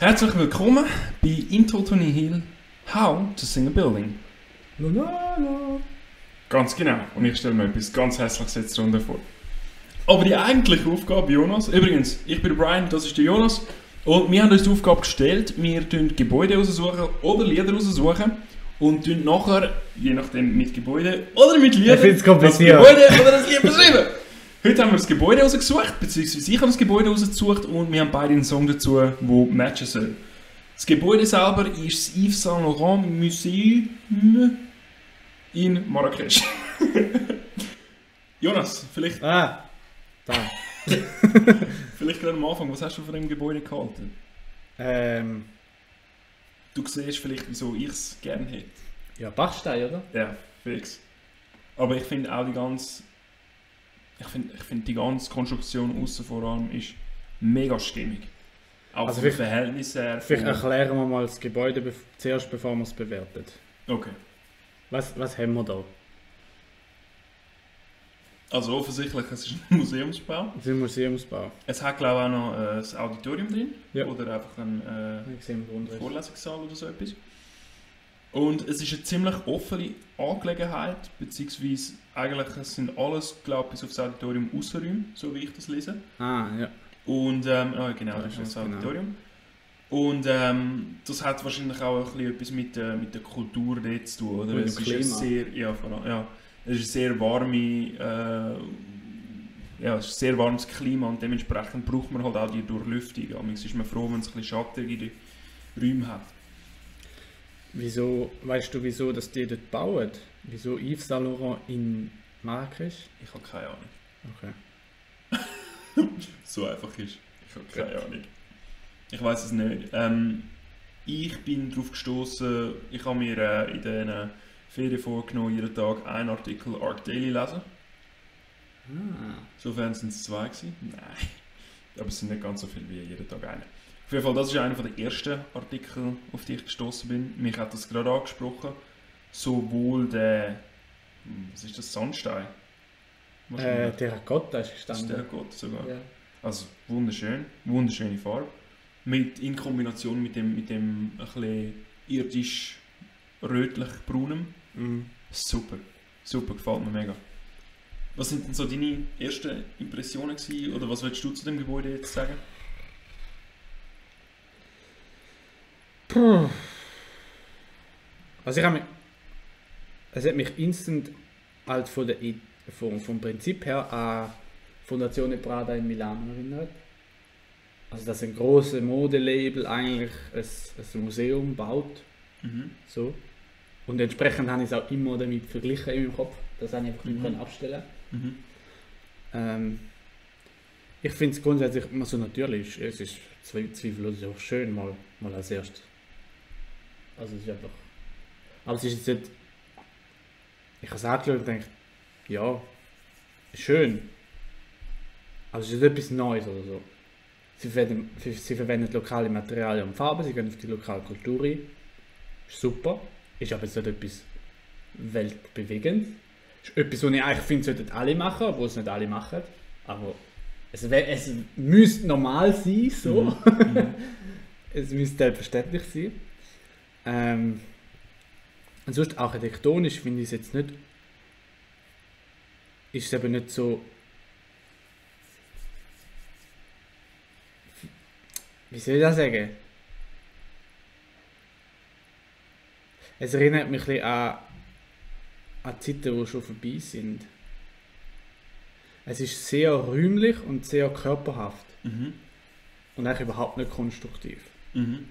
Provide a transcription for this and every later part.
Herzlich willkommen bei Intro Tony Hill How to Sing a Building. La, la, la. Ganz genau. Und ich stelle mir etwas ganz hässliches jetzt drunter vor. Aber die eigentliche Aufgabe, Jonas, übrigens, ich bin der Brian, das ist der Jonas. Und wir haben uns die Aufgabe gestellt, wir tun Gebäude aussuchen oder Lieder aussuchen und tun nachher, je nachdem mit Gebäude oder mit Liedern, Ich find's das kompliziert. Gebäude oder das Lied beschreiben. Heute haben wir das Gebäude ausgesucht, beziehungsweise ich habe das Gebäude ausgesucht und wir haben beide einen Song dazu, der matchen soll. Das Gebäude selber ist das Yves Saint Laurent Museum in Marrakesch. Jonas, vielleicht, Ah, da. vielleicht gerade am Anfang, was hast du von dem Gebäude gehalten? Ähm, Du siehst vielleicht, wieso ich es gerne hätte. ja, Bachstein, oder? Ja, fix. Aber ich finde auch die ganze. Ich finde ich find die ganze Konstruktion außen vor allem ist mega stimmig. Auch Also vom Verhältnis her. Vielleicht erklären wir mal das Gebäude bev- zuerst, bevor wir es bewerten. Okay. Was, was haben wir da? Also offensichtlich, es ist ein Museumsbau. Das ist ein Museumsbau. Es hat glaube ich auch noch äh, ein Auditorium drin. Ja. Oder einfach ein äh. Vorlesungssaal oder so etwas. Und es ist eine ziemlich offene Angelegenheit, beziehungsweise eigentlich sind alles, glaube ich, bis auf das Auditorium Ausserräume, so wie ich das lese. Ah, ja. Und, ähm, ah, genau, das ist das genau. Auditorium. Und ähm, das hat wahrscheinlich auch ein bisschen etwas mit, äh, mit der Kultur dort zu tun, oder? Es ist sehr, ja, vor allem, ja, es ist sehr warme, äh, ja, es ist sehr warmes Klima und dementsprechend braucht man halt auch die Durchlüftung. Amigs ist man froh, wenn es ein bisschen schattige Räume hat. Wieso, weißt du, wieso dass die dort bauen? Wieso Yves Saint Laurent in Marrakesch? Ich habe keine Ahnung. Okay. So einfach ist. Ich habe keine Ahnung. Ich weiß es nicht. Ähm, ich bin darauf gestoßen. Ich habe mir äh, in den Ferien vorgenommen, jeden Tag einen Artikel Arc Daily lesen. Ah. Sofern sind es zwei gewesen. Nein. Aber es sind nicht ganz so viele wie jeden Tag einer. Jeden Fall, das ist einer der ersten Artikel, auf die ich gestoßen bin. Mich hat das gerade angesprochen. Sowohl der. hm, Was ist das? Sandstein? Äh. Terracotta ist gestanden. Gott sogar. Ja. Also wunderschön, wunderschöne Farbe. Mit, in Kombination mit dem, mit dem ein bisschen irdisch rötlich braunem. Mhm. Super, super, gefällt mir mega. Was sind denn so deine ersten Impressionen gewesen, oder was willst du zu dem Gebäude jetzt sagen? Also ich habe mich, es hat mich instant halt von der, I- vom, Prinzip her an Fondazione Prada in Milano erinnert. Also dass ein großes Modelabel eigentlich ein, ein Museum baut, Mhm. so. Und entsprechend habe ich es auch immer damit verglichen in meinem Kopf, das habe ich einfach nicht Mhm. können abstellen. Mhm. Ähm, ich finde es grundsätzlich immer so natürlich, es ist zwe- zweifellos auch schön, mal, mal als erstes. Also es ist einfach... Aber es ist jetzt nicht... Ich habe es angeschaut und denke, ja, schön. Aber es ist nicht etwas Neues oder so. Sie verwenden, sie verwenden lokale Materialien und Farben, sie gehen auf die lokale Kultur ein. Ist super. Ist aber jetzt nicht etwas weltbewegendes. Ist etwas, was ich eigentlich finde, sollten alle machen, obwohl es nicht alle machen. Aber es, wär, es müsste normal sein, so. Mhm. es müsste selbstverständlich sein. Ähm, und sonst architektonisch finde ich es jetzt nicht. Ist es eben nicht so. Wie soll ich das sagen? Es erinnert mich ein bisschen an, an Zeiten, die schon vorbei sind. Es ist sehr räumlich und sehr körperhaft Mhm. und eigentlich überhaupt nicht konstruktiv. Mhm.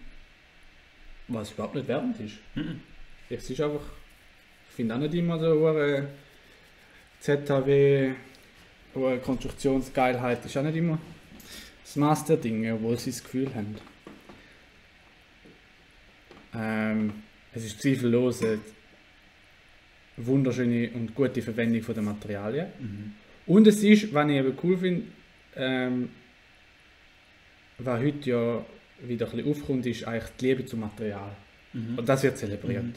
Was überhaupt nicht wertend ist. Mhm. Es ist einfach, ich finde auch nicht immer so eine ZHW, eine Konstruktionsgeilheit ist auch nicht immer das Maß der Dinge, obwohl sie das Gefühl haben. Ähm, es ist zweifellos eine wunderschöne und gute Verwendung der Materialien. Mhm. Und es ist, was ich eben cool finde, ähm, was heute ja wieder ein bisschen aufkommt, ist eigentlich die Liebe zum Material. Mhm. Und das wird zelebriert. Mhm.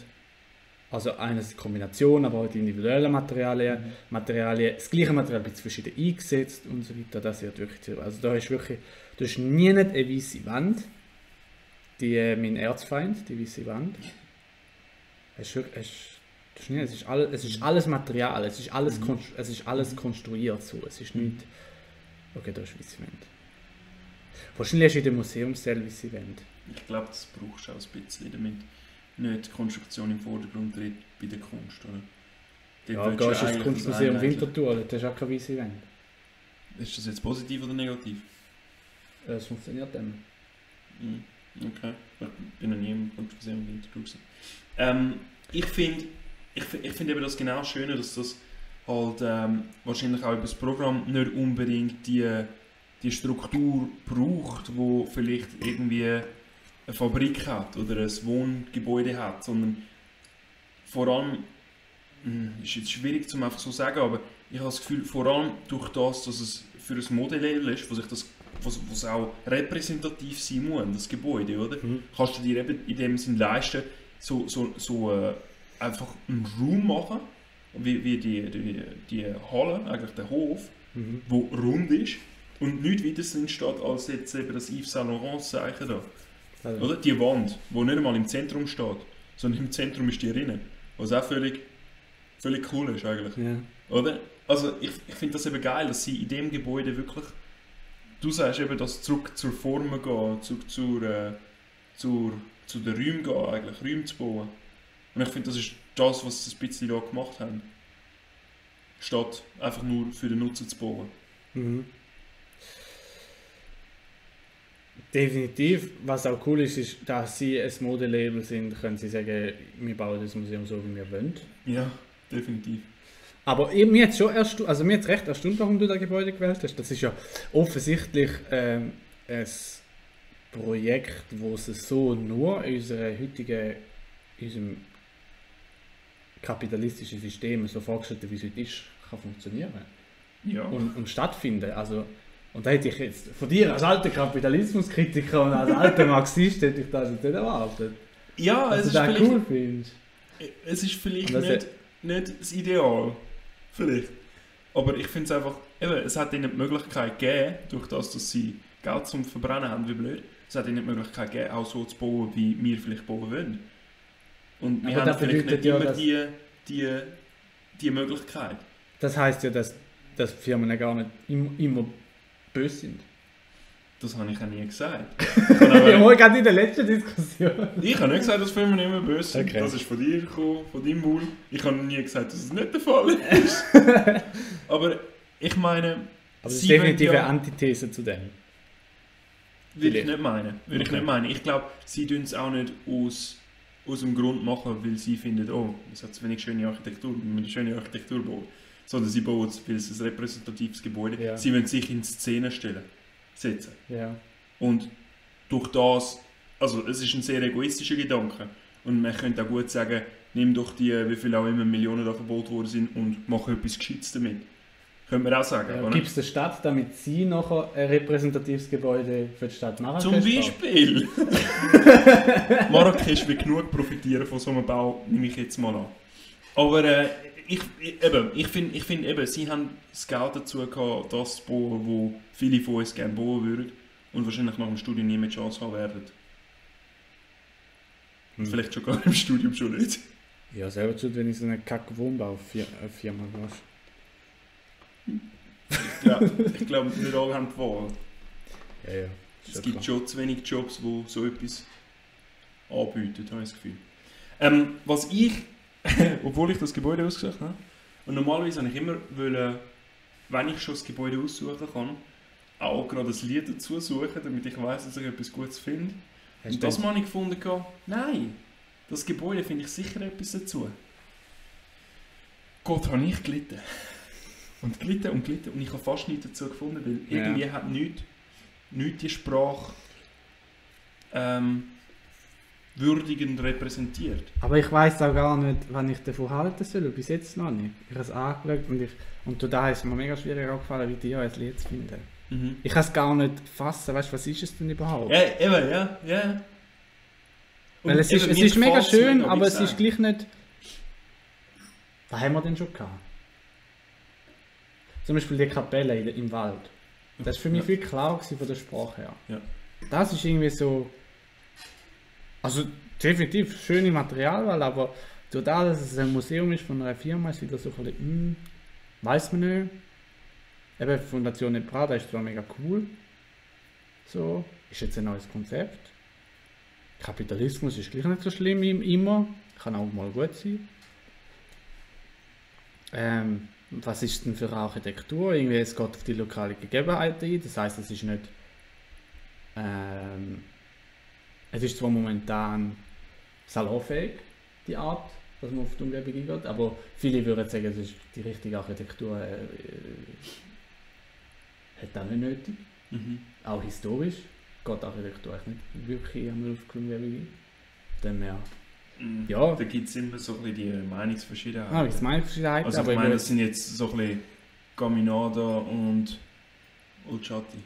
Also eines die Kombination, aber auch die individuellen Materialien, Mhm. Materialien, das gleiche Material wird verschieden eingesetzt und so weiter. Das wird wirklich, zelebriert. also da ist wirklich, du hast nie eine weiße Wand. die, äh, mein Erzfeind, die weiße Wand. Es ist, wirklich- es ist, nicht- es ist, alles, es ist alles Material, es ist alles, Mhm. es ist alles konstruiert so. Es ist nicht. Okay, da ist weiße Wand. Wahrscheinlich hast du in weiße Wand. Ich glaube, das brauchst du auch ein bisschen, damit nicht die Konstruktion im Vordergrund tritt bei der Kunst, oder? Dort Ja, willst du gehst ins Kunstmuseum das. Winterthur, dort hast du auch keine weiße Wand. Ist das jetzt positiv oder negativ? Das funktioniert dann. Mhm. Okay. Ich bin noch nie im Kunstmuseum Winterthur gewesen. Ähm, ich finde ich, ich find eben das genau Schöne, dass das halt ähm, wahrscheinlich auch über das Programm nicht unbedingt die, die Struktur braucht, wo vielleicht irgendwie eine Fabrik hat oder ein Wohngebäude hat, sondern vor allem, hm, ist jetzt schwierig zu einfach so sagen, aber ich habe das Gefühl, vor allem durch das, dass es für ein Modell ist, wo sich das was, was auch repräsentativ sein muss, das Gebäude, oder? Mhm. Kannst du dir eben in dem Sinn leisten, so, so, so äh, einfach einen Raum machen, wie, wie die, die, die Halle, eigentlich der Hof, Mhm. wo rund ist und nichts weiter drin steht als jetzt eben das Yves Saint Laurent Zeichen da. Also, Oder? Die Wand, wo nicht einmal im Zentrum steht, sondern im Zentrum ist die Rinne. Was auch völlig, völlig cool ist eigentlich. Ja. Oder? Also ich, ich finde das eben geil, dass sie in dem Gebäude wirklich, du sagst eben, dass zurück zur Form gehen, zurück zur, äh, zur, zu den Räumen gehen, eigentlich Räume zu bauen. Und ich finde, das ist das, was sie ein bisschen da gemacht haben. Statt einfach nur für den Nutzer zu bauen. Mhm. Definitiv. Was auch cool ist, ist, dass sie ein Modelabel sind, können sie sagen, wir bauen das Museum so, wie wir wollen. Ja, definitiv. Aber ich, mir hat schon erst, also mir hat recht erstaunt, warum du das Gebäude gewählt hast. Das ist ja offensichtlich ähm, ein Projekt, wo es so nur in unserer heutigen, in unserem kapitalistischen System so vorgestellt, wie es heute ist, kann funktionieren Ja. und, und stattfinden. Also, und da hätte ich jetzt von dir als alter Kapitalismuskritiker und als alter Marxist hätte ich das jetzt nicht erwartet. ja, es ist, vielleicht, cool findest. es ist vielleicht Und das nicht, nicht das Ideal. Vielleicht. Aber ich finde es einfach, eben, es hat ihnen die Möglichkeit gegeben, durch das, dass sie Geld zum Verbrennen haben, wie blöd, es hat ihnen die Möglichkeit gegeben, auch so zu bauen, wie wir vielleicht bauen wollen. Und wir Aber haben vielleicht nicht ja, immer die, die, die Möglichkeit. Das heißt ja, dass, dass Firmen gar nicht im, immer böse sind. Das habe ich auch nie gesagt. Ich habe Ja, gerade in der letzten Diskussion. ich habe nicht gesagt, dass Firmen immer böse sind. Okay. Das ist von dir gekommen, von deinem Mund. Ich habe nie gesagt, dass es nicht der Fall ist. aber ich meine, Aber es ist definitiv ja- eine Antithese zu dem. Würde ich nicht meinen. Würde ich Okay. nicht meinen. Ich glaube, sie tun es auch nicht aus, aus dem Grund machen, weil sie finden, oh, es hat zu wenig schöne Architektur, wir müssen eine schöne Architektur bauen. Sondern sie bauen weil es ein repräsentatives Gebäude Ja. Sie wollen sich in Szene stellen, setzen. Ja. Und durch das, also es ist ein sehr egoistischer Gedanke. Und man könnte auch gut sagen, nimm doch die, wie viel auch immer Millionen da verbaut worden sind und mach etwas Gescheites damit. Könnte man auch sagen, Ja? Gibt es der Stadt, damit sie nachher ein repräsentatives Gebäude für die Stadt Marrakesch Zum? Beispiel. Marrakesch wird genug profitieren von so einem Bau, nehme ich jetzt mal an. Aber äh, ich, eben, ich finde, ich find eben, sie haben das Geld dazu gehabt, das zu bauen, wo viele von uns gerne bauen würden und wahrscheinlich nach dem Studium nie mehr Chance haben werden. Hm. Vielleicht schon gar im Studium schon nicht. Ja, selber schuld, wenn ich so eine Kack-Wohnbaufirma machst. Ja, ich glaube, nicht alle haben die Wahl. Ja, ja. Es gibt schon zu wenig Jobs, die so etwas anbieten, habe ich das Gefühl. Ähm, was ich, obwohl ich das Gebäude ausgesucht habe, und normalerweise habe ich immer wollen, wenn ich schon das Gebäude aussuchen kann, auch gerade ein Lied dazu suchen, damit ich weiß, dass ich etwas Gutes finde. Hast Und das Mal habe ich gefunden, nein, das Gebäude finde ich sicher etwas dazu. Gott, habe ich gelitten. Und gelitten und gelitten und ich habe fast nichts dazu gefunden, weil Ja. irgendwie hat nichts, nichts die Sprache ähm, würdigend repräsentiert. Aber ich weiß auch gar nicht, wann ich davon halten soll, bis jetzt noch nicht. Ich habe es angeschaut und, ich, und da ist es mir mega schwierig aufgefallen, wie dir ein Lied zu finden. Mhm. Ich kann es gar nicht fassen, weißt du, was ist es denn überhaupt? Ja, eben, ja, ja. Und Weil es ist, es mir ist mega schön, wie aber es ist gleich nicht... Was haben wir denn schon gehabt? Zum Beispiel die Kapelle im Wald. Das war für mich Ja. viel klarer von der Sprache her. Ja. Das ist irgendwie so... Also definitiv schöne Materialwahl, aber total, dass es ein Museum ist von einer Firma, ist wieder so ein bisschen, hm, weiß man nicht. Eben, Fundazione Prada ist zwar mega cool, so, ist jetzt ein neues Konzept. Kapitalismus ist gleich nicht so schlimm im- immer, kann auch mal gut sein. Ähm, was ist denn für eine Architektur? Irgendwie, es geht auf die lokale Gegebenheit ein, das heißt, es ist nicht ähm, es ist zwar momentan salonfähig, die Art, dass man auf die Umgebung eingeht, aber viele würden sagen, es ist die richtige Architektur äh, äh, hat das nicht nötig. Mhm. Auch historisch geht Architektur eigentlich nicht wirklich einmal auf die Umgebung ein. Dann mehr. Mhm. Ja. Da gibt es immer so ein bisschen die Meinungsverschiedenheiten. Ah, ich meine Verschiedenheiten, also ich meine, das sind jetzt so ein bisschen Gaminada und Olchati.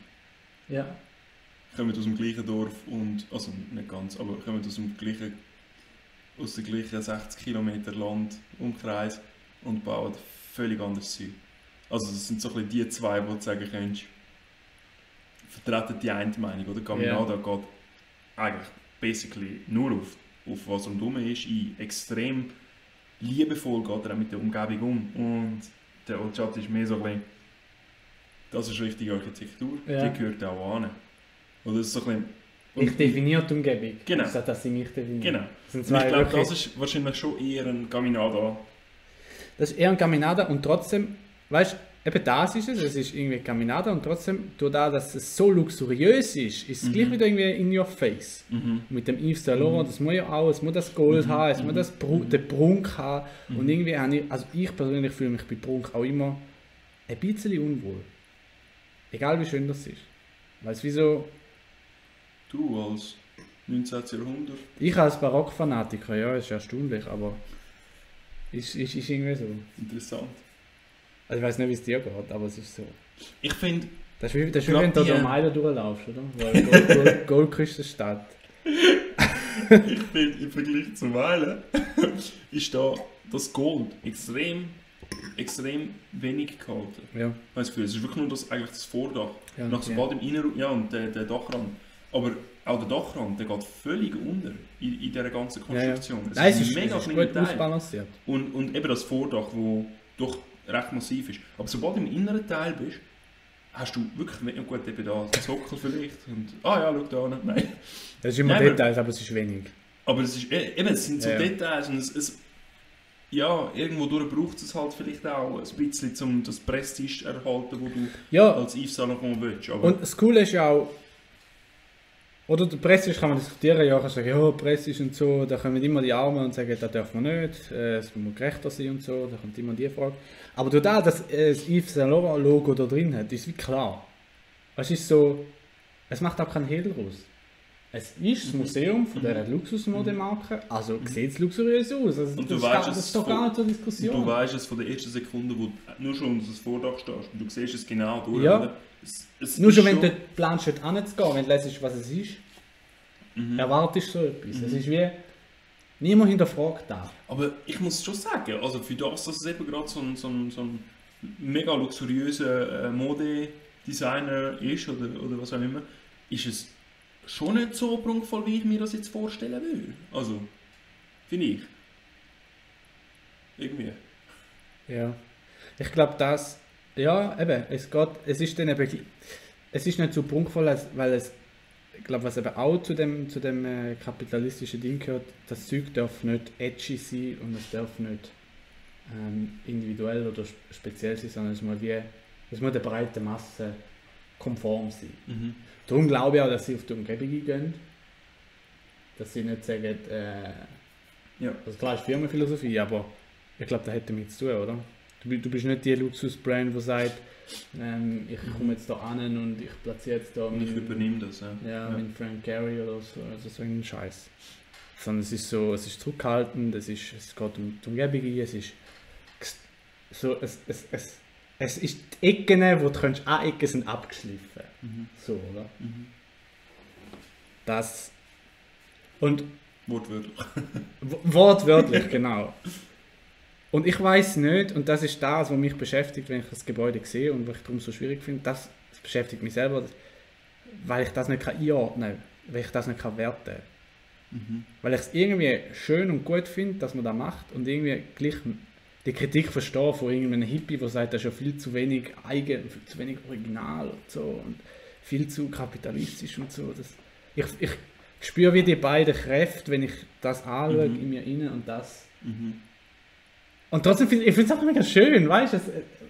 ja. Kommen aus dem gleichen Dorf und, also nicht ganz, aber kommen aus dem gleichen, aus dem gleichen 60 Kilometer Land, Umkreis und bauen völlig anderes Zeug. Also das sind so ein bisschen die zwei, wo du sagen kannst, vertreten die eine Meinung, oder? Gaminada geht eigentlich basically nur auf, auf was rundherum ist, ein extrem liebevoll geht er auch mit der Umgebung um und der Olchat ist mehr so ein bisschen, das ist richtige Architektur, Ja. die gehört auch an. Oder so ein bisschen, Ich definiere die Umgebung. Genau. Statt dass sie mich definieren. Genau. Ich glaube, das ist wahrscheinlich schon eher ein Gaminada. Das ist eher ein Caminada und trotzdem, weißt du, eben das ist es, es ist irgendwie Caminada und trotzdem, durch das, dass es so luxuriös ist, ist es Mhm. gleich wieder irgendwie in your face. Mhm. Mit dem Yves Saint Laurent, das muss ja auch, es muss das Gold Mhm. haben, es muss Mhm. das Bru den Prunk haben Mhm. und irgendwie habe ich, also ich persönlich fühle mich bei Prunk auch immer ein bisschen unwohl. Egal wie schön das ist. Weil es wie so, Du als 19. Jahrhundert. ich als Barockfanatiker, ja, ist erstaunlich, aber ist, ist, ist irgendwie so. Interessant. Also ich weiß nicht, wie es dir geht, aber es ist so. Ich finde, Das ist wie, das ist wie wenn du durch äh, Meilen durchlaufst, oder? Weil Gold, Gold, Goldküstenstadt. ich finde im Vergleich zu Weilen ist da das Gold extrem, extrem wenig gehalten. Ja. Ich habe das Gefühl, es ist wirklich nur das, eigentlich das Vordach. ja, Nach ja. sobald im Inneren, ja, und der, der Dachrand. Aber auch der Dachrand, der geht völlig unter in, in dieser ganzen Ja, ja. Konstruktion. Es Nein, ist mega es ist gut ausbalanciert. Und, und eben das Vordach, wo doch recht massiv ist. Aber sobald du im inneren Teil bist, hast du wirklich, we- gut, eben da ein Sockel vielleicht. Und, ah ja, schau da, nein. Das ist immer Nein, aber- Details, aber es ist wenig. Aber es, ist, eh- eben, es sind so Ja, ja. Details und es, es, ja, irgendwo durch braucht es halt vielleicht auch ein bisschen, um das Prestige zu erhalten, wo du Ja, als Yves Laurent willst. Aber und das Coole ist ja auch, oder der Presse kann man diskutieren, ja, kannst sagen, ja, Presse ist und so, da kommen immer die Armen und sagen, das darf man nicht, äh, es muss gerechter sein und so, da kommt immer die Frage. Aber durch das, dass äh, das Yves Saint Laurent Logo da drin hat, ist wie klar. Es ist so, es macht auch keinen Hehl draus. Es ist das Museum von dieser Luxusmodemarke, also sieht es luxuriös aus. Also, Und du das, weißt ist- das es ist doch von- gar nicht zur Diskussion. du weißt es von der ersten Sekunde, wo du nur schon unter das Vordach stehst und du siehst es genau durch. Ja. oder? Es, es Nur schon, wenn du planst, dort hinzugehen, wenn du lesest, was es ist, Mhm. erwartest du so etwas. Es Mhm. ist wie, niemand hinterfragt das. Aber ich muss schon sagen, also für das, dass es eben gerade so ein, so ein, so ein mega luxuriöser äh, Modedesigner ist oder, oder was auch immer, ist es schon nicht so prunkvoll, wie ich mir das jetzt vorstellen würde. Also, finde ich. Irgendwie. Ja. Ich glaube, das, ja, eben, es geht, es ist dann eben, es ist nicht so prunkvoll, weil es, ich glaube, was eben auch zu dem, zu dem äh, kapitalistischen Ding gehört, das Zeug darf nicht edgy sein und es darf nicht ähm, individuell oder sp- speziell sein, sondern es muss wie, es muss der breiten Masse konform sein. Mhm. Darum glaube ich auch, dass sie auf die Umgebung eingehen. Dass sie nicht sagen, äh, Ja. also klar ist Firmenphilosophie, aber ich glaube, das hat damit zu tun, oder? Du, du bist nicht die Luxusbrand, die sagt, ähm, ich komme jetzt da an und ich platziere jetzt da Und ich übernehme das. Ja. ja, mit Frank Gary oder so, also so einen Scheiß. Sondern es ist so, es ist zurückhaltend, es, ist, es geht um die Umgebung, es ist so, es, es, es, es ist die Ecken, wo du könntest anecken, sind abgeschliffen. Mhm. So, oder? Mhm. Das. Und Wortwörtlich. wortwörtlich, genau. Und ich weiß nicht, und das ist das, was mich beschäftigt, wenn ich das Gebäude sehe und was ich darum so schwierig finde, das, das beschäftigt mich selber, weil ich das nicht kann einordnen kann, weil ich das nicht kann werten Mhm. Weil ich es irgendwie schön und gut finde, dass man das macht und irgendwie gleich die Kritik verstehe von irgendeinem Hippie, der sagt, das ist ja viel zu wenig eigen, viel zu wenig original und so und viel zu kapitalistisch und so. Das, ich, ich spüre wie die beiden Kräfte, wenn ich das anschaue Mhm. in mir innen und das. Mhm. Und trotzdem finde ich es auch mega schön, weißt du?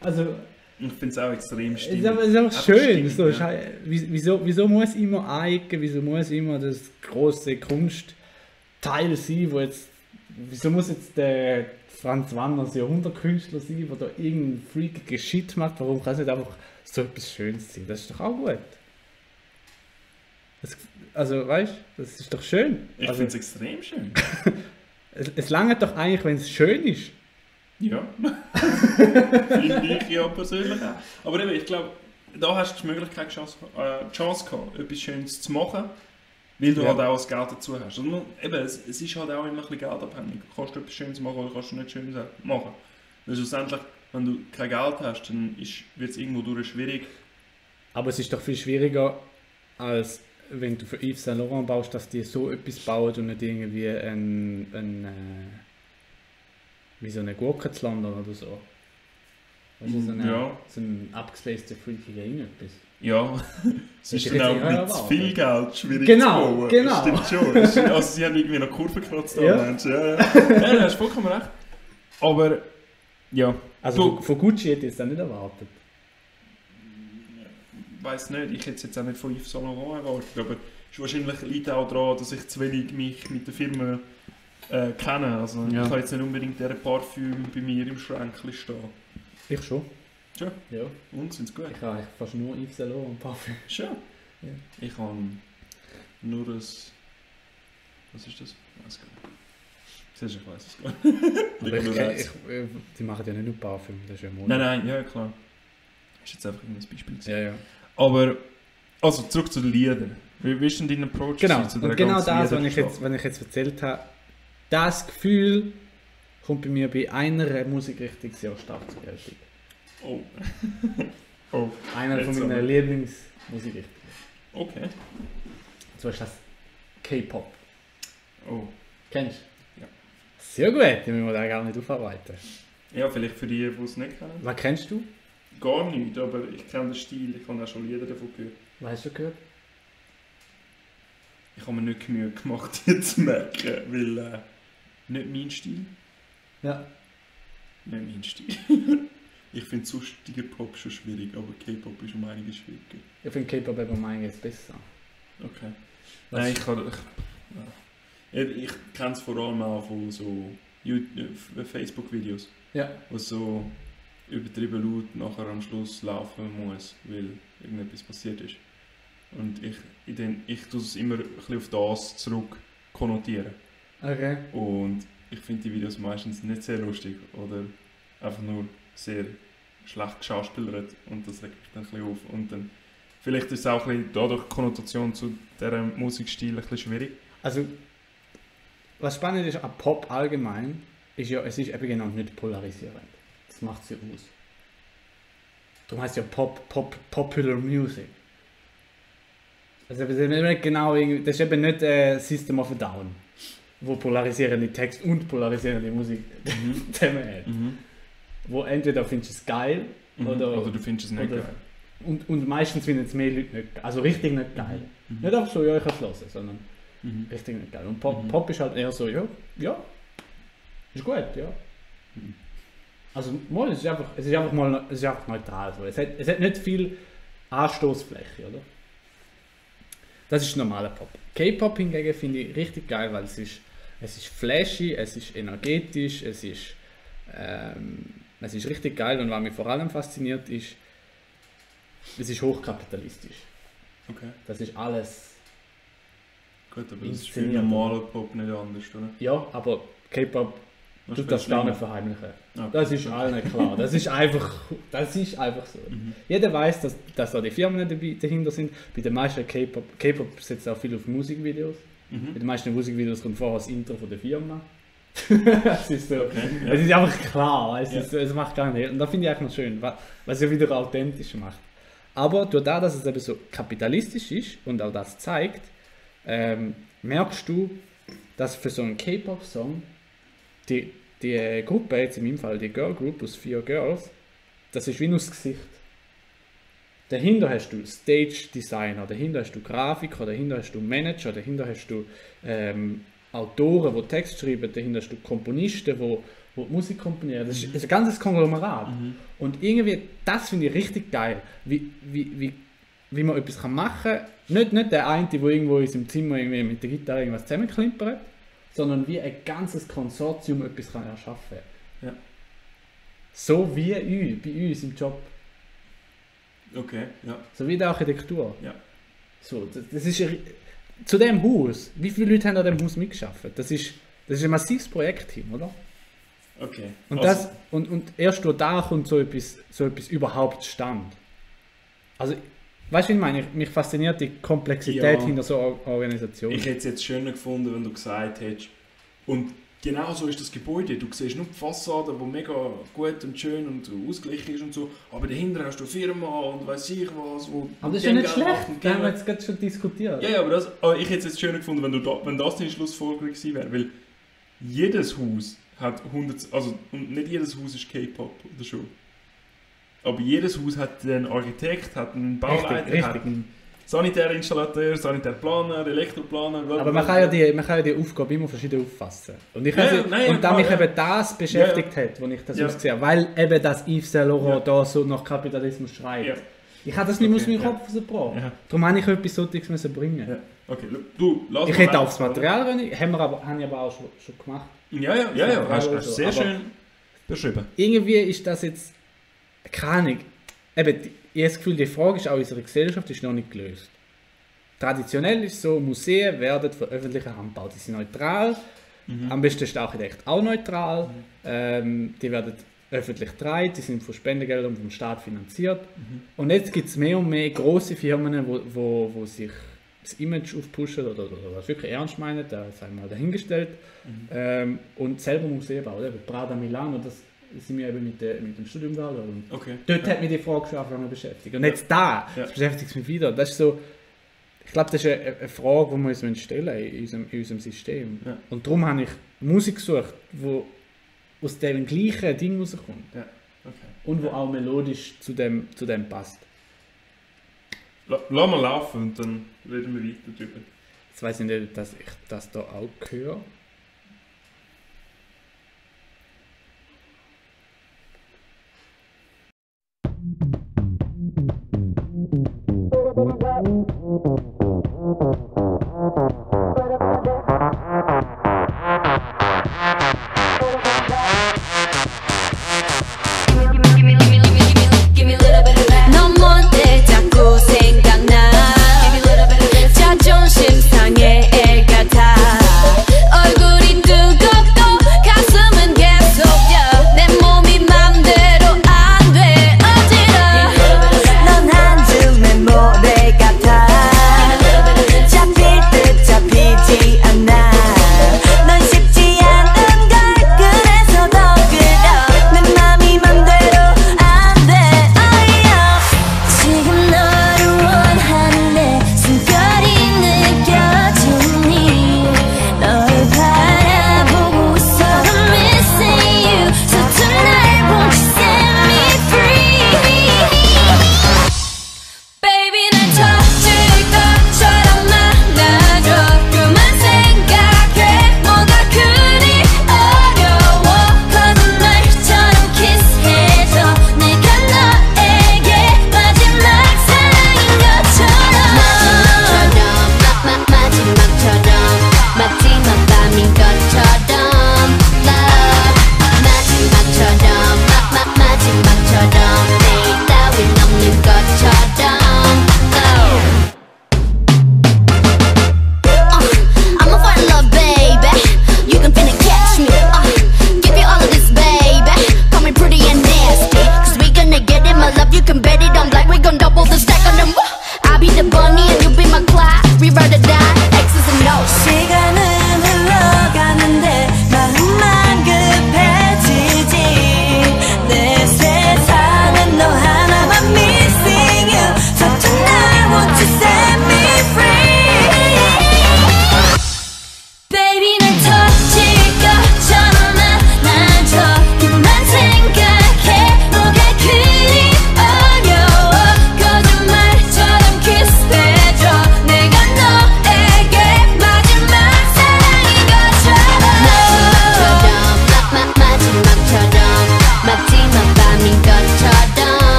Also, Ich finde es auch extrem stimmig. ist einfach, es ist einfach Einfach schön. stimmig, so, ja. wieso, wieso muss immer eigen, wieso muss immer das große Kunstteil sein, wo jetzt. Wieso muss jetzt der Franz Wanners Jahrhundertkünstler sein, der da irgendeinen freakigen Shit macht? Warum kann es nicht einfach so etwas Schönes sein? Das ist doch auch gut. Das, also, weißt du, das ist doch schön. Ich also, finde es extrem schön. es, es langt doch eigentlich, wenn es schön ist. Ja. Finde ich ja persönlich auch. Aber eben, ich glaube, da hast du die Möglichkeit, Chance, äh, die Chance gehabt, etwas Schönes zu machen, weil du Ja. halt auch das Geld dazu hast. Man- eben, es, es ist halt auch immer ein bisschen geldabhängig. Kannst du etwas Schönes machen oder kannst du nicht Schönes machen. Weil schlussendlich, wenn du kein Geld hast, dann wird es irgendwo durch schwierig. Aber es ist doch viel schwieriger, als wenn du für Yves Saint Laurent baust, dass die so etwas bauen und nicht irgendwie ein, ein äh, wie so eine Gurke zu landen oder so. Weißt du, so, eine, Ja. so ein abgespaceder freakiger irgendetwas. Ja, es ist dann auch mit erwartet. viel Geld schwierig Genau, zu bauen. genau. Stimmt schon. Also sie haben irgendwie noch Kurven gekratzt, Ja. ja. Ja, ja. ja, du hast vollkommen recht. Aber, ja, Also Du- von, Gucci hätte ich es dann nicht erwartet. weiß nicht, ich hätte es jetzt auch nicht von Yves Saint Laurent erwartet, aber es ist wahrscheinlich liegt auch daran, dass ich zu wenig mich mit der Firma äh, kenne. Also Ja. ich habe jetzt nicht unbedingt diese Parfüm bei mir im Schränkchen stehen. Ich schon. Ja. Ja. Und, sind gut? Ich habe fast nur Yves Saint Laurent Parfüm. Schon. Ja. Ich habe nur ein... Was ist das? Ich weiß gar nicht. Siehst du, ich weiß es gar nicht. Aber Ich ich, ich, äh, die machen ja nicht nur Parfüm, das ist ja Mode. Nein, nein, ja klar. Das ist jetzt einfach ein Beispiel. gewesen. Ja, ja. Aber, also zurück zu den Liedern. Wie, wie ist denn dein Approach Genau, zu der und genau das, was ich, jetzt, was ich jetzt erzählt habe, das Gefühl kommt bei mir bei einer Musikrichtung sehr stark zur Geltung. Oh. oh, Einer von aber. Lieblingsmusikrichtungen. okay. Zwar ist das K-Pop. Oh. Kennst du? Ja. Sehr gut, die müssen wir da gar nicht aufarbeiten. Ja, vielleicht für die, die es nicht kennen. Was kennst du? Gar nicht, aber ich kenne den Stil, ich habe auch schon Lieder davon gehört. Was hast du gehört? Ich habe mir nicht genug gemacht, jetzt zu merken, weil äh, nicht mein Stil. Ja. Nicht mein Stil. ich finde sonstiger Pop schon schwierig, aber K-Pop ist um einiges schwieriger. Ich finde K-Pop eben um einiges besser. Okay. Was- Nein, ich kann. Ich, ja. ich, ich kenne es vor allem auch von so YouTube- äh, Facebook-Videos, Ja. wo so übertrieben laut nachher am Schluss laufen muss, weil irgendetwas passiert ist. Und ich, ich, den, ich tue es immer ein bisschen auf das zurück konnotieren. Okay. Und ich finde die Videos meistens nicht sehr lustig oder einfach nur sehr schlecht geschauspielert und das regt mich dann ein bisschen auf. Und dann, vielleicht ist es auch ein bisschen dadurch die Konnotation zu diesem Musikstil ein bisschen schwierig. Also, was spannend ist an Pop allgemein, ist ja, es ist eben genau nicht polarisierend. Das macht sie aus. Darum heißt ja Pop, Pop, Popular Music. Also, das ist eben nicht genau, das ist eben nicht äh, System of a Down, wo polarisierende Text und polarisierende Musik zusammen hat. Mhm. Wo entweder findest du es geil Mhm. Oder- Oder, du findest es nicht oder- geil. und, und meistens finden es mehr Leute nicht geil. Also richtig nicht geil. Mhm. Nicht einfach so, ja, ich kann es hören, sondern Mhm. richtig nicht geil. Und Pop, Mhm. Pop ist halt eher so, ja, ja, ist gut, ja. Mhm. Also mal, es ist einfach, es ist einfach mal, es ist einfach neutral. So. Es, hat, es hat nicht viel Anstoßfläche, oder? Das ist normaler Pop. K-Pop hingegen finde ich richtig geil, weil es ist, es ist flashy, es ist energetisch, es ist, ähm, es ist richtig geil und was mich vor allem fasziniert ist, es ist hochkapitalistisch. Okay, Das ist alles gut, aber das ist für normalen Pop nicht anders, oder? Ja, aber K-Pop tut das gar nicht verheimlichen. Okay. Das ist allen klar. Das ist einfach, das ist einfach so. Mhm. Jeder weiß, dass, dass da die Firmen dahinter sind. Bei den meisten K-Pop, K-Pop setzt auch viel auf Musikvideos. Bei Mhm. den meisten Musikvideos kommt vorher das Intro von der Firma. Das ist so. Okay, ja. Es ist einfach klar, es, Ja. ist, es macht gar nicht. Und das finde ich noch schön, wa- was ja wieder authentisch macht. Aber durch das, dass es eben so kapitalistisch ist und auch das zeigt, ähm, merkst du, dass für so einen K-Pop-Song die, die Gruppe, jetzt in meinem Fall die Girl Group aus vier Girls, das ist wie nur das Gesicht. Dahinter hast du Stage Designer, dahinter hast du Grafiker, dahinter hast du Manager, dahinter hast du ähm, Autoren, die Text schreiben, dahinter du Komponisten, die, die Musik komponieren. Das ist, ist ein ganzes Konglomerat. Und irgendwie, das finde ich richtig geil, wie, wie, wie, wie man etwas kann machen kann. Nicht, nicht der eine, der irgendwo in seinem Zimmer irgendwie mit der Gitarre irgendwas zusammenklimpert, sondern wie ein ganzes Konsortium etwas kann erschaffen Ja. So wie uns, bei uns im Job. Okay, ja. So wie in der Architektur. Ja. So, das, das ist zu dem Haus. Wie viele Leute haben an dem Haus mitgeschafft? Das ist, das ist ein massives Projektteam, oder? Okay. Und, Also- das, und, und erst durch da kommt so etwas, so etwas überhaupt stand. Also, weißt du, ich meine? Ich- Mich fasziniert die Komplexität Ja. hinter so einer Organisation. Ich hätte es jetzt schöner gefunden, wenn du gesagt hättest. Und genau so ist das Gebäude. Du siehst nur die Fassade, die mega gut und schön und ausgeglichen ist und so. Aber dahinter hast du eine Firma und weiß ich was. Wo aber das ist ja nicht schlecht. Da haben wir jetzt gerade schon diskutiert. Ja, ja, aber, das, aber ich hätte es jetzt schöner gefunden, wenn, du da, wenn das deine Schlussfolgerung gewesen wäre. Weil jedes Haus hat 100. Also und nicht jedes Haus ist K-Pop oder so. Aber jedes Haus hat einen Architekt, hat einen Bauleiter, richtig, hat richtig. einen Sanitärinstallateur, Sanitärplaner, Elektroplaner. Aber man kann, ja die, man kann ja die Aufgabe immer verschieden auffassen. Und, ich Ja, sie- nein, und da mich eben das beschäftigt hat, als ich das Ja. ausgesehen habe, weil eben das Yves Saint Laurent da so nach Kapitalismus schreit. Ich habe das nicht mehr aus Okay, meinem. Kopf rausgebracht. Ja. Darum habe ich etwas solches müssen bringen. Ja. Okay, du, lass Ich hätte aufs Material können, haben wir aber, haben aber auch schon, schon gemacht. Ja, ja, ja, ja. Hast, hast so, sehr aber- schön beschrieben. Irgendwie ist das jetzt, keine Ahnung, eben, ich habe das Gefühl, die Frage ist auch in unserer Gesellschaft ist noch nicht gelöst. Traditionell ist es so, Museen werden von öffentlicher Hand gebaut. Die sind neutral, Mhm. am besten ist der Architekt auch neutral. Ähm, die werden öffentlich getragen, die sind von Spendengeldern vom Staat finanziert. Mhm. Und jetzt gibt es mehr und mehr große Firmen, wo, wo, wo sich das Image aufpushen oder, oder, das wirklich ernst meinen, da sei mal dahingestellt. Mhm. Ähm, und selber Museen bauen. Eben Prada Milano, das sind wir eben mit, der, mit dem Studium gegangen. Und Okay. dort hat mich die Frage schon angefangen beschäftigt. Und jetzt da Ja. beschäftigt es mich wieder. Das ist so, ich glaube, das ist eine, eine Frage, die wir uns stellen in unserem, in unserem System. Ja. Und darum habe ich Musik gesucht, die aus dem gleichen Ding rauskommt. Okay. Und wo auch melodisch zu dem, zu dem passt. La, lass mal laufen und dann reden wir weiter drüber. Jetzt weiß ich nicht, dass ich das da auch höre.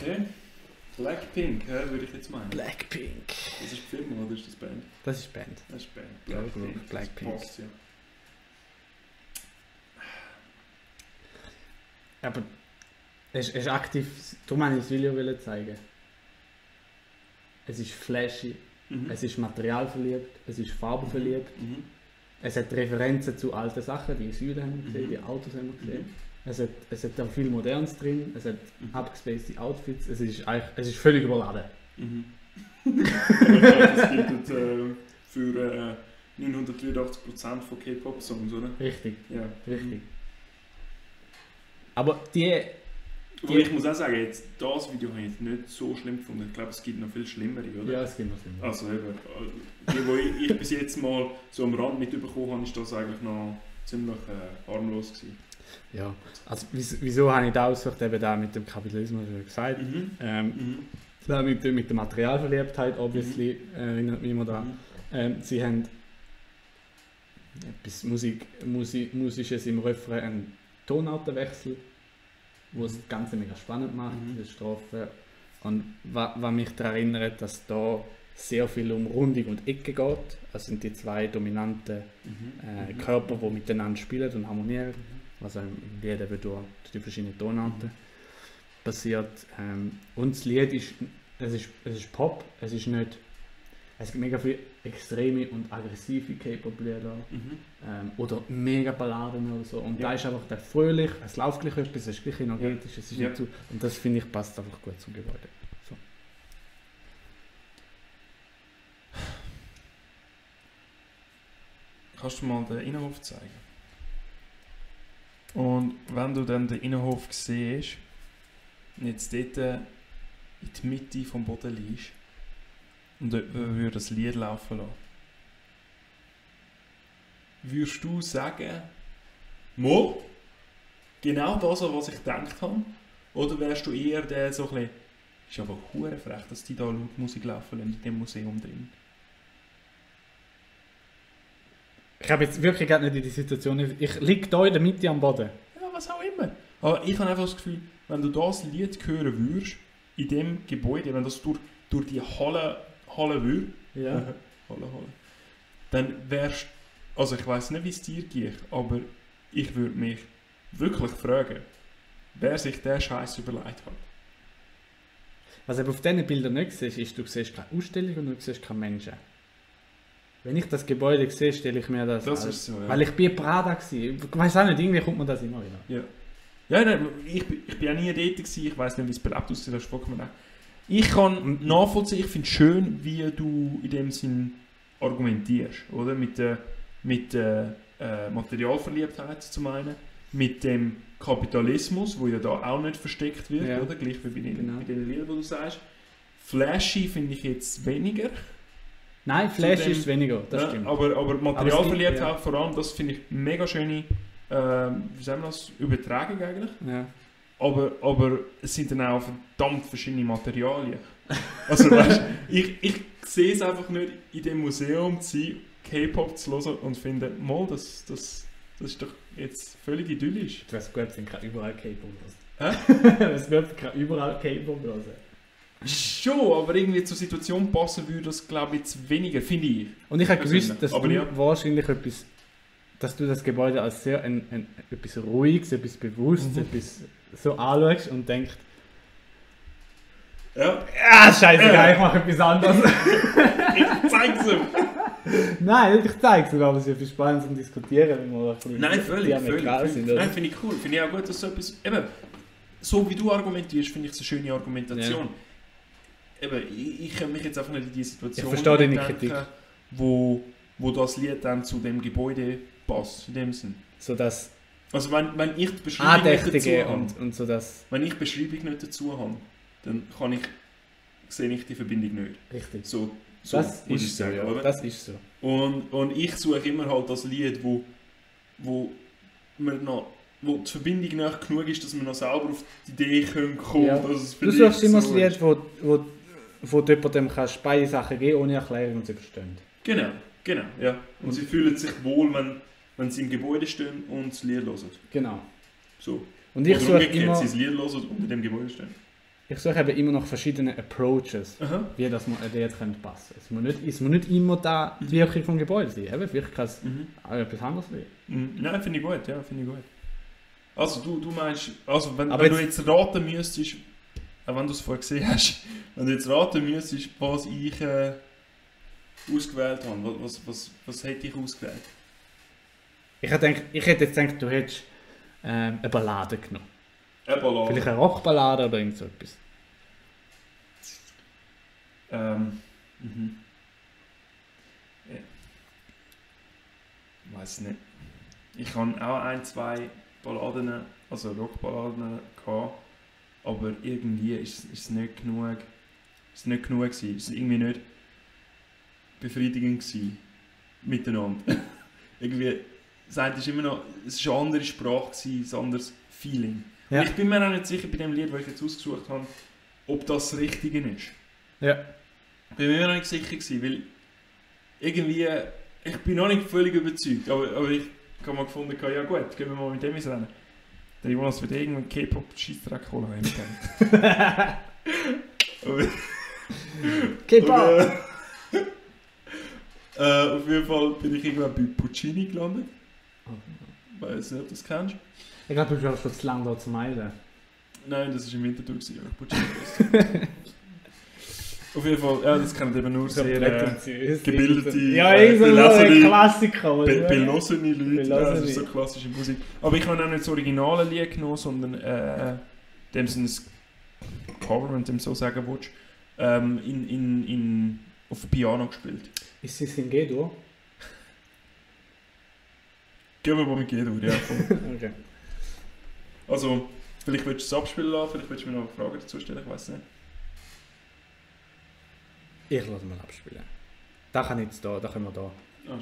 Okay. Blackpink, hä, würde ich jetzt meinen. Blackpink. Das ist die Firma oder ist das Band? Das ist Band. Das ist Band. Blackpink. Blackpink. Das passt, ja. Aber es ist, aktiv, darum wollte ich das Video zeigen. Es ist flashy, Mhm. es ist materialverliebt, es ist farbenverliebt, Mhm. es hat Referenzen zu alten Sachen, die Säulen haben wir gesehen, Mhm. die Autos haben wir gesehen. Mhm. Es hat, es hat auch viel Modernes drin, es hat Mhm. abgespacede Outfits, es ist, eigentlich, es ist völlig überladen. Mhm. das gilt äh, für äh, 983% von K-Pop-Songs, oder? Richtig, Ja. richtig. Aber die, Aber ich muss auch sagen, jetzt, das Video habe ich jetzt nicht so schlimm gefunden. Ich glaube, es gibt noch viel schlimmere, oder? ja, es gibt noch Sinn. Also eben, äh, die, die ich, ich bis jetzt mal so am Rand mitbekommen habe, ist das eigentlich noch ziemlich äh, harmlos gewesen. Ja, also wieso, habe ich da ausgesucht, eben da mit dem Kapitalismus, wie gesagt. Mhm. Ähm, Mhm. da mit, der- mit der Materialverliebtheit, obviously, erinnert mich immer daran. Mhm. Ähm, sie haben etwas Musik, Musi, Musisches im Refrain, einen Tonartenwechsel, wo es das Ganze mega spannend macht, Mhm. die Strophe. Und was, was mich daran erinnert, dass da sehr viel um Rundung und Ecke geht. Das sind die zwei dominanten Mhm. äh, Körper, die miteinander spielen und harmonieren. Im Lied eben durch die verschiedenen Tonarten passiert. Ähm, und das Lied ist, es ist, es ist Pop, es ist nicht, es gibt mega viele extreme und aggressive K-Pop-Lieder Mhm. ähm, oder mega Balladen oder so. Und Ja. da ist einfach der fröhlich, es läuft gleich etwas, es ist gleich energetisch, es ist Ja. nicht zu, und das finde ich passt einfach gut zum Gebäude. So. Kannst du mal den Innenhof zeigen? Und wenn du dann den Innenhof siehst und jetzt dort in die Mitte vom Boden liegst und dort würde das Lied laufen lassen, würdest du sagen, Mo, genau das, was ich gedacht habe? Oder wärst du eher der so ein bisschen, ist aber hure frech, dass die da laut Musik laufen lassen in dem Museum drin? Ich habe jetzt wirklich gerade nicht in die Situation, ich liege da in der Mitte am Boden. Ja, was auch immer. Aber ich habe einfach das Gefühl, wenn du das Lied hören würdest, in dem Gebäude, wenn das durch, durch die Halle, Halle würde, Ja. Halle, Halle, dann wärst also ich weiß nicht, wie es dir geht, aber ich würde mich wirklich fragen, wer sich der Scheiß überlegt hat. Was du auf diesen Bildern nicht siehst, ist, du siehst keine Ausstellung und du siehst keine Menschen. Wenn ich das Gebäude sehe, stelle ich mir das, Das als- ist so, ja. Weil ich bin Prada war. Ich weiß auch nicht, irgendwie kommt man das immer wieder. Ja, nein, ich, bin- ich bin auch nie dort gewesen, ich weiß nicht, wie es belebt aussieht, das man auch. Ich kann nachvollziehen, ich finde es schön, wie du in dem Sinn argumentierst, oder? Mit der, mit der äh, Materialverliebtheit zum einen, mit dem Kapitalismus, wo ja da auch nicht versteckt wird, Ja. oder? Gleich wie bei den, Genau. bei den Liedern, die du sagst. Flashy finde ich jetzt weniger. Nein, Flash dem- ist weniger, das ja, stimmt. Aber, aber Materialverliebtheit ja. vor allem, das finde ich mega schöne, ähm, wie sagen wir das, Übertragung eigentlich. ja. Aber, aber es sind dann auch verdammt verschiedene Materialien. Also weißt, ich, ich sehe es einfach nicht in dem Museum zu sein, K-Pop zu hören und finde, mal, das, das, das ist doch jetzt völlig idyllisch. Du weißt gut, sind gerade überall K-Pop Hä? hören. Es wird gerade überall K-Pop hören. Schon, aber irgendwie zur Situation passen würde das, glaube ich, jetzt weniger, finde ich. Und ich habe gewusst, dass Aber du ja. wahrscheinlich etwas, dass du das Gebäude als sehr ein, ein, etwas Ruhiges, etwas Bewusstes, Mhm. etwas so anschaust und denkst, Ja, ah, scheißegal, Äh. ich mache etwas anderes. ich zeig's ihm. Nein, ich zeige es, aber es ist ja viel spannend zum Diskutieren, wenn wir ein bisschen Nein, völlig, völlig. völlig. sind. Nein, finde ich cool. Finde ich auch gut, dass so etwas. Eben, so wie du argumentierst, finde ich es eine schöne Argumentation. Eben, ich, ich kann mich jetzt einfach nicht in die Situation Ich verstehe denken, Kritik. Wo, wo das Lied dann zu dem Gebäude passt, in dem Sinn. So das Also wenn, wenn ich die Beschreibung nicht dazu habe, und, und so das, wenn ich die Beschreibung nicht dazu habe, dann kann ich, sehe ich die Verbindung nicht. richtig. So, so Das ist so, sagen, ja. Das ist so. Und, und ich suche immer halt das Lied, wo, wo, man noch, wo die Verbindung nicht genug ist, dass man noch selber auf die Idee können kommen Ja. dass es Du suchst immer so das. Lied, wo, wo, wo du jemandem kannst beide Sachen geben ohne Erklärung und sie verstehen. Genau, genau, ja. Und, Und- sie fühlen sich wohl, wenn, wenn sie im Gebäude stehen und das Lied hören. Genau. So. Und ich suche immer... sie das Lied hören und in dem Gebäude stehen. Ich suche eben immer noch verschiedene Approaches, Aha. wie das man dort könnte passen. Es muss nicht, es muss nicht immer da die Wirkung vom Gebäude sein. Eben, vielleicht kann es Mhm. auch etwas anderes sein. Mhm. Nein, finde ich gut, ja, finde ich gut. Also du, du meinst, also wenn, Aber wenn jetzt- du jetzt raten müsstest, auch wenn du es vorher gesehen hast, wenn du jetzt raten müsstest, was ich äh, ausgewählt habe, was, was, was, was hätte ich ausgewählt? Ich hätte, gedacht- ich hätte jetzt gedacht, du hättest ähm, eine Ballade genommen. Eine Ballade. Vielleicht eine Rockballade oder irgend so etwas. Ähm, mhm. Ja. Weiß nicht. Ich habe auch ein, zwei Balladen, also Rockballaden gehabt, aber irgendwie ist, ist es nicht genug, ist es nicht genug gewesen. Es ist irgendwie nicht befriedigend gewesen, miteinander. irgendwie, das eine ist immer noch, es war eine andere Sprache, gewesen, ein anderes Feeling. Ja. Ich bin mir auch nicht sicher bei dem Lied, das ich jetzt ausgesucht habe, ob das das Richtige ist. Ja. Bin mir noch nicht sicher gewesen, weil irgendwie, ich bin noch nicht völlig überzeugt, aber, aber ich habe mal gefunden, ja gut, gehen wir mal mit dem ins Rennen. Der Jonas wird irgendwann K-Pop-Scheissdreck holen, habe ich K-Pop! äh, auf jeden Fall bin ich irgendwann bei Puccini gelandet. Weiß nicht, ob du das kennst. Ich glaube, du bist schon zu lange da zu meiden. Nein, das war im Winterthur, gewesen, aber Puccini Auf jeden Fall, ja, das kennen eben nur sehr... Äh, gebildete, Ja, äh, so belesene- Klassiker. Be oder? belosene Leute, Belosene. Ja, das ist so klassische Musik. Aber ich habe auch nicht das originale Lied genommen, sondern äh, dem sind ein Cover, wenn du dem so sagen willst, ähm, in, in, in, auf dem Piano gespielt. Ist es in G-Dur? Gehen wir mal mit G-Dur, ja. Okay. Also, vielleicht willst du es abspielen lassen, vielleicht willst du mir noch eine Frage dazu stellen, ich weiß nicht. Ich lasse mal abspielen. Da kann ich jetzt da, da können wir da. Ah. Ja.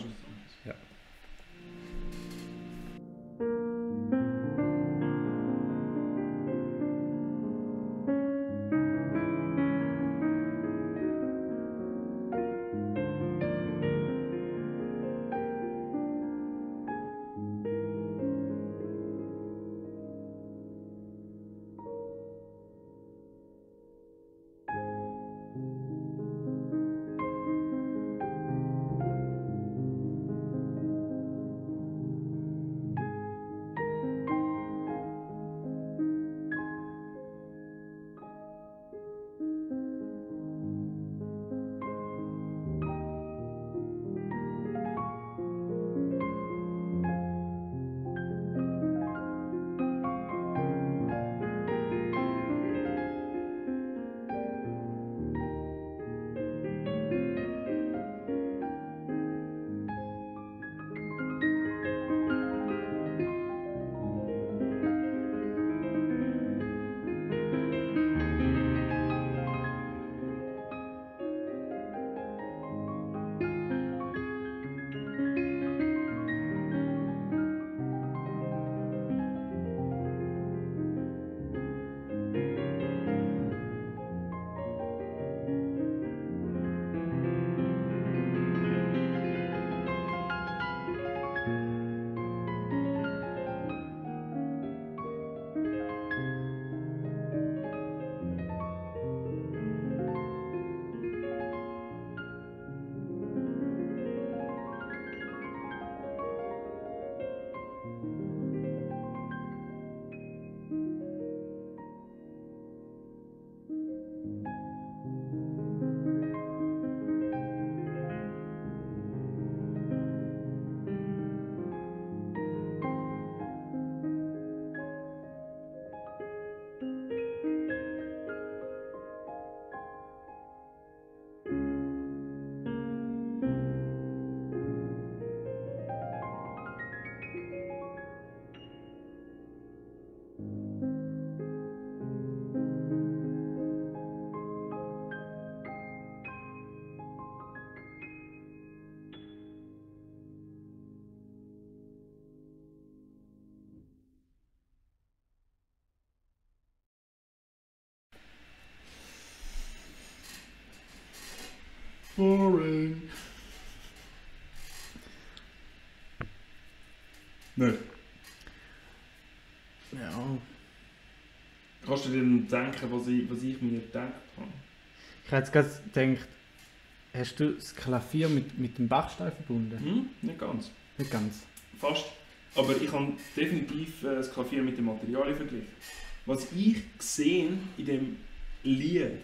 Boring. Nein. Ja. Kannst du dir denken, was ich, was ich mir gedacht habe? Ich habe jetzt gedacht, hast du das Klavier mit, mit dem Bachstein verbunden? Hm? Nicht ganz. Nicht ganz. Fast. Aber ich habe definitiv äh, das Klavier mit dem Material verglichen. Was ich gesehen in dem Lied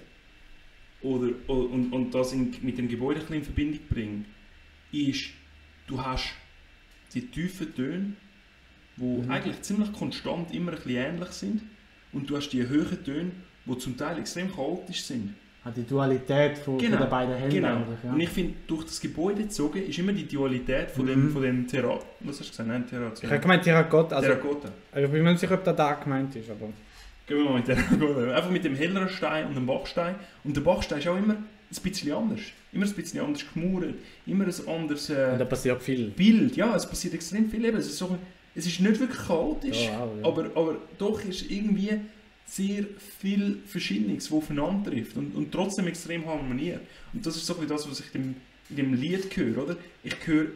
oder, und, und das in, mit dem Gebäude ein bisschen in Verbindung bringe, ist, du hast die tiefen Töne, die Mhm. eigentlich ziemlich konstant immer ein bisschen ähnlich sind und du hast die hohen Töne, die zum Teil extrem chaotisch sind. Die Dualität von, Genau, von den beiden Händen Genau. eigentlich, ja. Und ich finde, durch das Gebäude gezogen ist immer die Dualität von dem, Mhm. von dem Terrat. Was hast du gesagt? Nein, Terrat. Ich habe gemeint Terrakotta, also Terrakotta. ich bin mir nicht sicher, ob das da gemeint ist, aber... Gehen wir mal mit Terrakotta. Einfach mit dem helleren Stein und dem Bachstein. Und der Bachstein ist auch immer ein bisschen anders. Immer ein bisschen anders gemauert. Immer ein anderes Und äh, da passiert viel. Bild. Ja, es passiert extrem viel. Eben. Es, ist so, es ist nicht wirklich chaotisch. Ja, auch, ja. Aber, aber doch ist irgendwie sehr viel Verschiedenes, das aufeinander trifft und, und trotzdem extrem harmoniert. Und das ist so ein das, was ich in dem, in dem Lied höre, oder? Ich höre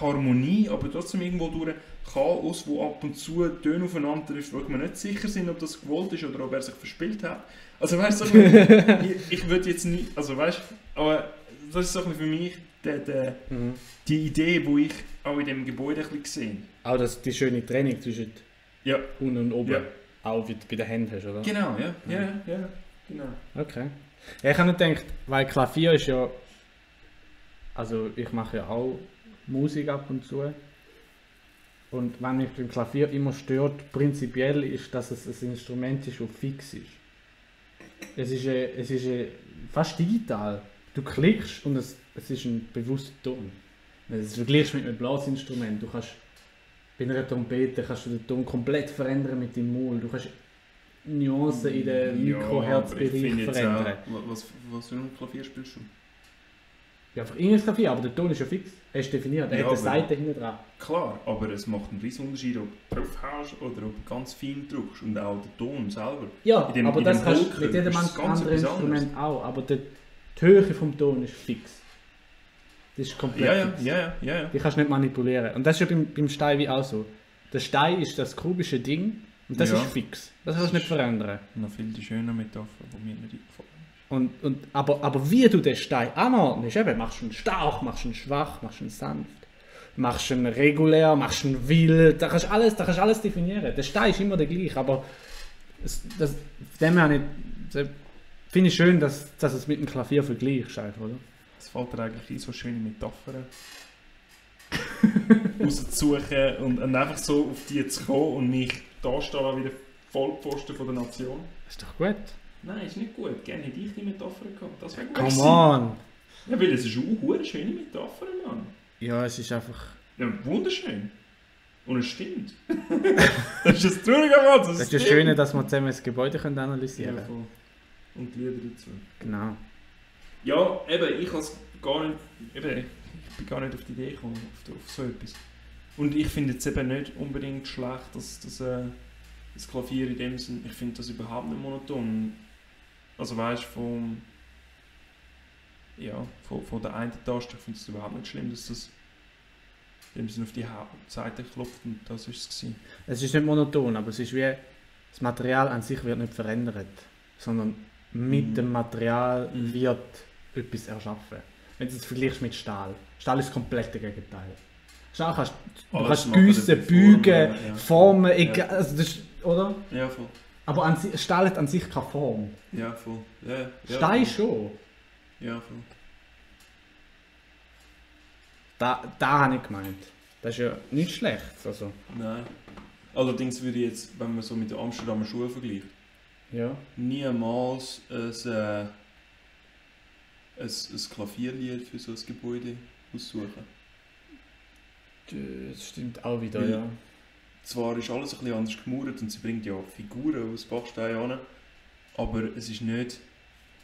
Harmonie, aber trotzdem irgendwo durch Chaos, wo ab und zu Töne aufeinander trifft, wo ich mir nicht sicher bin, ob das gewollt ist oder ob er sich verspielt hat. Also weißt du, ich, ich würde jetzt nicht, also weißt du, aber das ist so für mich der, der, Mhm. die Idee, die ich auch in dem Gebäude ein gesehen Auch das, die schöne Trennung zwischen Ja. unten und oben Ja. auch wie du bei den Händen hast, oder? Genau, ja, ja, ja, ja genau. Okay. Ja, ich habe nicht gedacht, weil Klavier ist ja. Also ich mache ja auch Musik ab und zu. Und was mich beim Klavier immer stört, prinzipiell ist, dass es ein Instrument ist, das fix ist. Es ist, äh, es ist äh, fast digital. Du klickst und es, es ist ein bewusster Ton. Wenn du es vergleichst mit einem Blasinstrument, du kannst bei einer Trompete kannst du den Ton komplett verändern mit dem Maul. Du kannst Nuancen in den Mikroherzbereich verändern. auch- wa- Was, was für ein Klavier spielst du? Ja, einfach Klavier, aber der Ton ist ja fix. Er ist definiert. Er Ja, hat eine Seite hinten dran. Klar, aber es macht einen riesen Unterschied, ob du drauf haust oder ob du ganz fein drückst und auch der Ton selber. Ja, dem- aber das kannst du mit jedem anderen Instrument auch. Aber die, die Höhe vom Ton ist fix. Das ist komplett Ja, ja, fix. ja, ja, ja, ja. Die kannst du nicht manipulieren. Und das ist ja beim, beim Stein wie auch so. Der Stein ist das kubische Ding und das Ja. ist fix. Das kannst du nicht verändern. Noch viel die schöne Metapher, die mir nicht eingefallen Und, und, aber, aber wie du den Stein anordnest, eben, machst du ihn stark, machst du ihn schwach, machst du ihn sanft, machst du ihn regulär, machst du ihn wild, da kannst du alles, da kannst du alles definieren. Der Stein ist immer der gleiche, aber es, das, dem her nicht, das finde ich schön, dass, dass es mit dem Klavier vergleichst, einfach, oder? Es fällt dir eigentlich ein, so schöne Metaphern rauszusuchen und, und einfach so auf die zu kommen und mich da stehen wie der Vollpfosten von der Nation. Ist doch gut. Nein, ist nicht gut. Gerne hätte ich die Metapher gehabt. Das wäre gut Come gewesen. on! Ja, weil es ist auch eine schöne Metapher, Mann. Ja, es ist einfach... Ja, wunderschön. Und es stimmt. das ist das Traurige, Mann. Das ist das Schöne, dass wir zusammen das Gebäude können analysieren Ja, können. voll. Und die Lieder dazu. Genau. Ja, eben, ich habe gar nicht, eben, ich bin gar nicht auf die Idee gekommen, auf, auf so etwas. Und ich finde jetzt eben nicht unbedingt schlecht, dass, dass äh, das Klavier in dem Sinn, ich finde das überhaupt nicht monoton. Also weißt vom, ja, von, von der einen Taste, ich finde es überhaupt nicht schlimm, dass das dem Sinn auf die Hauptseite klopft und das ist es gewesen. Es ist nicht monoton, aber es ist wie... Das Material an sich wird nicht verändert, sondern mit Mhm. dem Material Mhm. wird etwas erschaffen. Wenn du es vergleichst mit Stahl. Stahl ist das komplette Gegenteil. Stahl kannst du Alles kannst das bügen, Formen, ja. formen, Ja. egal, also das ist, oder? Ja, voll. Aber an, Stahl hat an sich keine Form. Ja, voll. Ja, ja, Stein voll. schon. Ja, voll. Da, da habe ich gemeint. Das ist ja nicht schlecht. Also, Nein. Allerdings würde ich jetzt, wenn man so mit der Amsterdamer Schule vergleicht, ja. niemals ein, äh, ein, ein Klavierlied für so ein Gebäude aussuchen. Das stimmt auch wieder, Weil- ja. Zwar ist alles ein bisschen anders gemauert und sie bringt ja Figuren aus Bachstein an, aber es ist nicht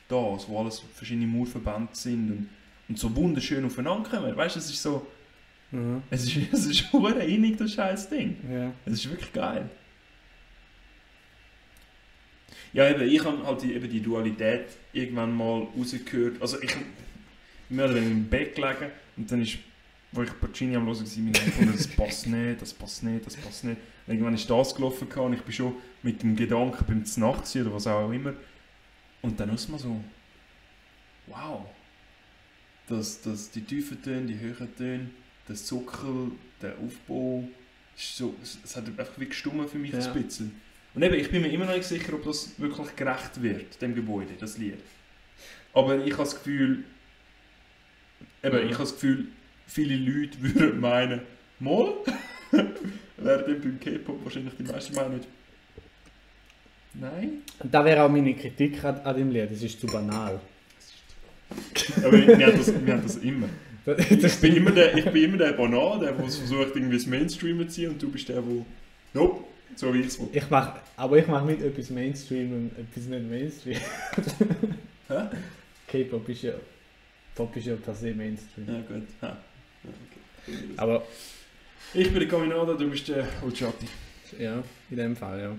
das, wo alles verschiedene Mauerverbände sind und, und so wunderschön aufeinander kommen. Weißt du, es ist so, Mhm. es ist, es ist innig, das scheiß Ding. ja. Es ist wirklich geil. Ja, eben, ich habe halt die, eben die Dualität irgendwann mal rausgehört. Also ich wir oder weniger im Bett gelegen und dann ist wo ich Pacini am Hören war, mir gefunden, das passt nicht, das passt nicht, das passt nicht. Irgendwann ist das gelaufen und ich bin schon mit dem Gedanken beim Znachziehen oder was auch immer. Und dann ist man so, wow, das, das, die tiefen Töne, die höheren Töne, der Zuckel, der Aufbau, so, es hat einfach wie gestummen für mich Ja. ein bisschen. Und eben, ich bin mir immer noch nicht sicher, ob das wirklich gerecht wird, dem Gebäude, das Lied. Aber ich habe das Gefühl, eben, ich habe das Gefühl, viele Leute würden meinen, mal, während beim K-Pop wahrscheinlich die meisten meinen, nein. Da wäre auch meine Kritik an, an dem Lied, es ist zu banal. Aber wir haben das, wir haben das immer. Ich bin immer der, ich bin immer der Banan, der, der es versucht, irgendwie das Mainstream zu ziehen und du bist der, der, nope, so wie ich es will. ich mach, aber ich mache mit etwas Mainstream und etwas nicht Mainstream. K-Pop ist ja, Pop ist ja per se Mainstream. Ja, gut. Ha. Okay. Aber Ich bin der Caminada, du bist der Ochati. ja, in dem Fall, ja.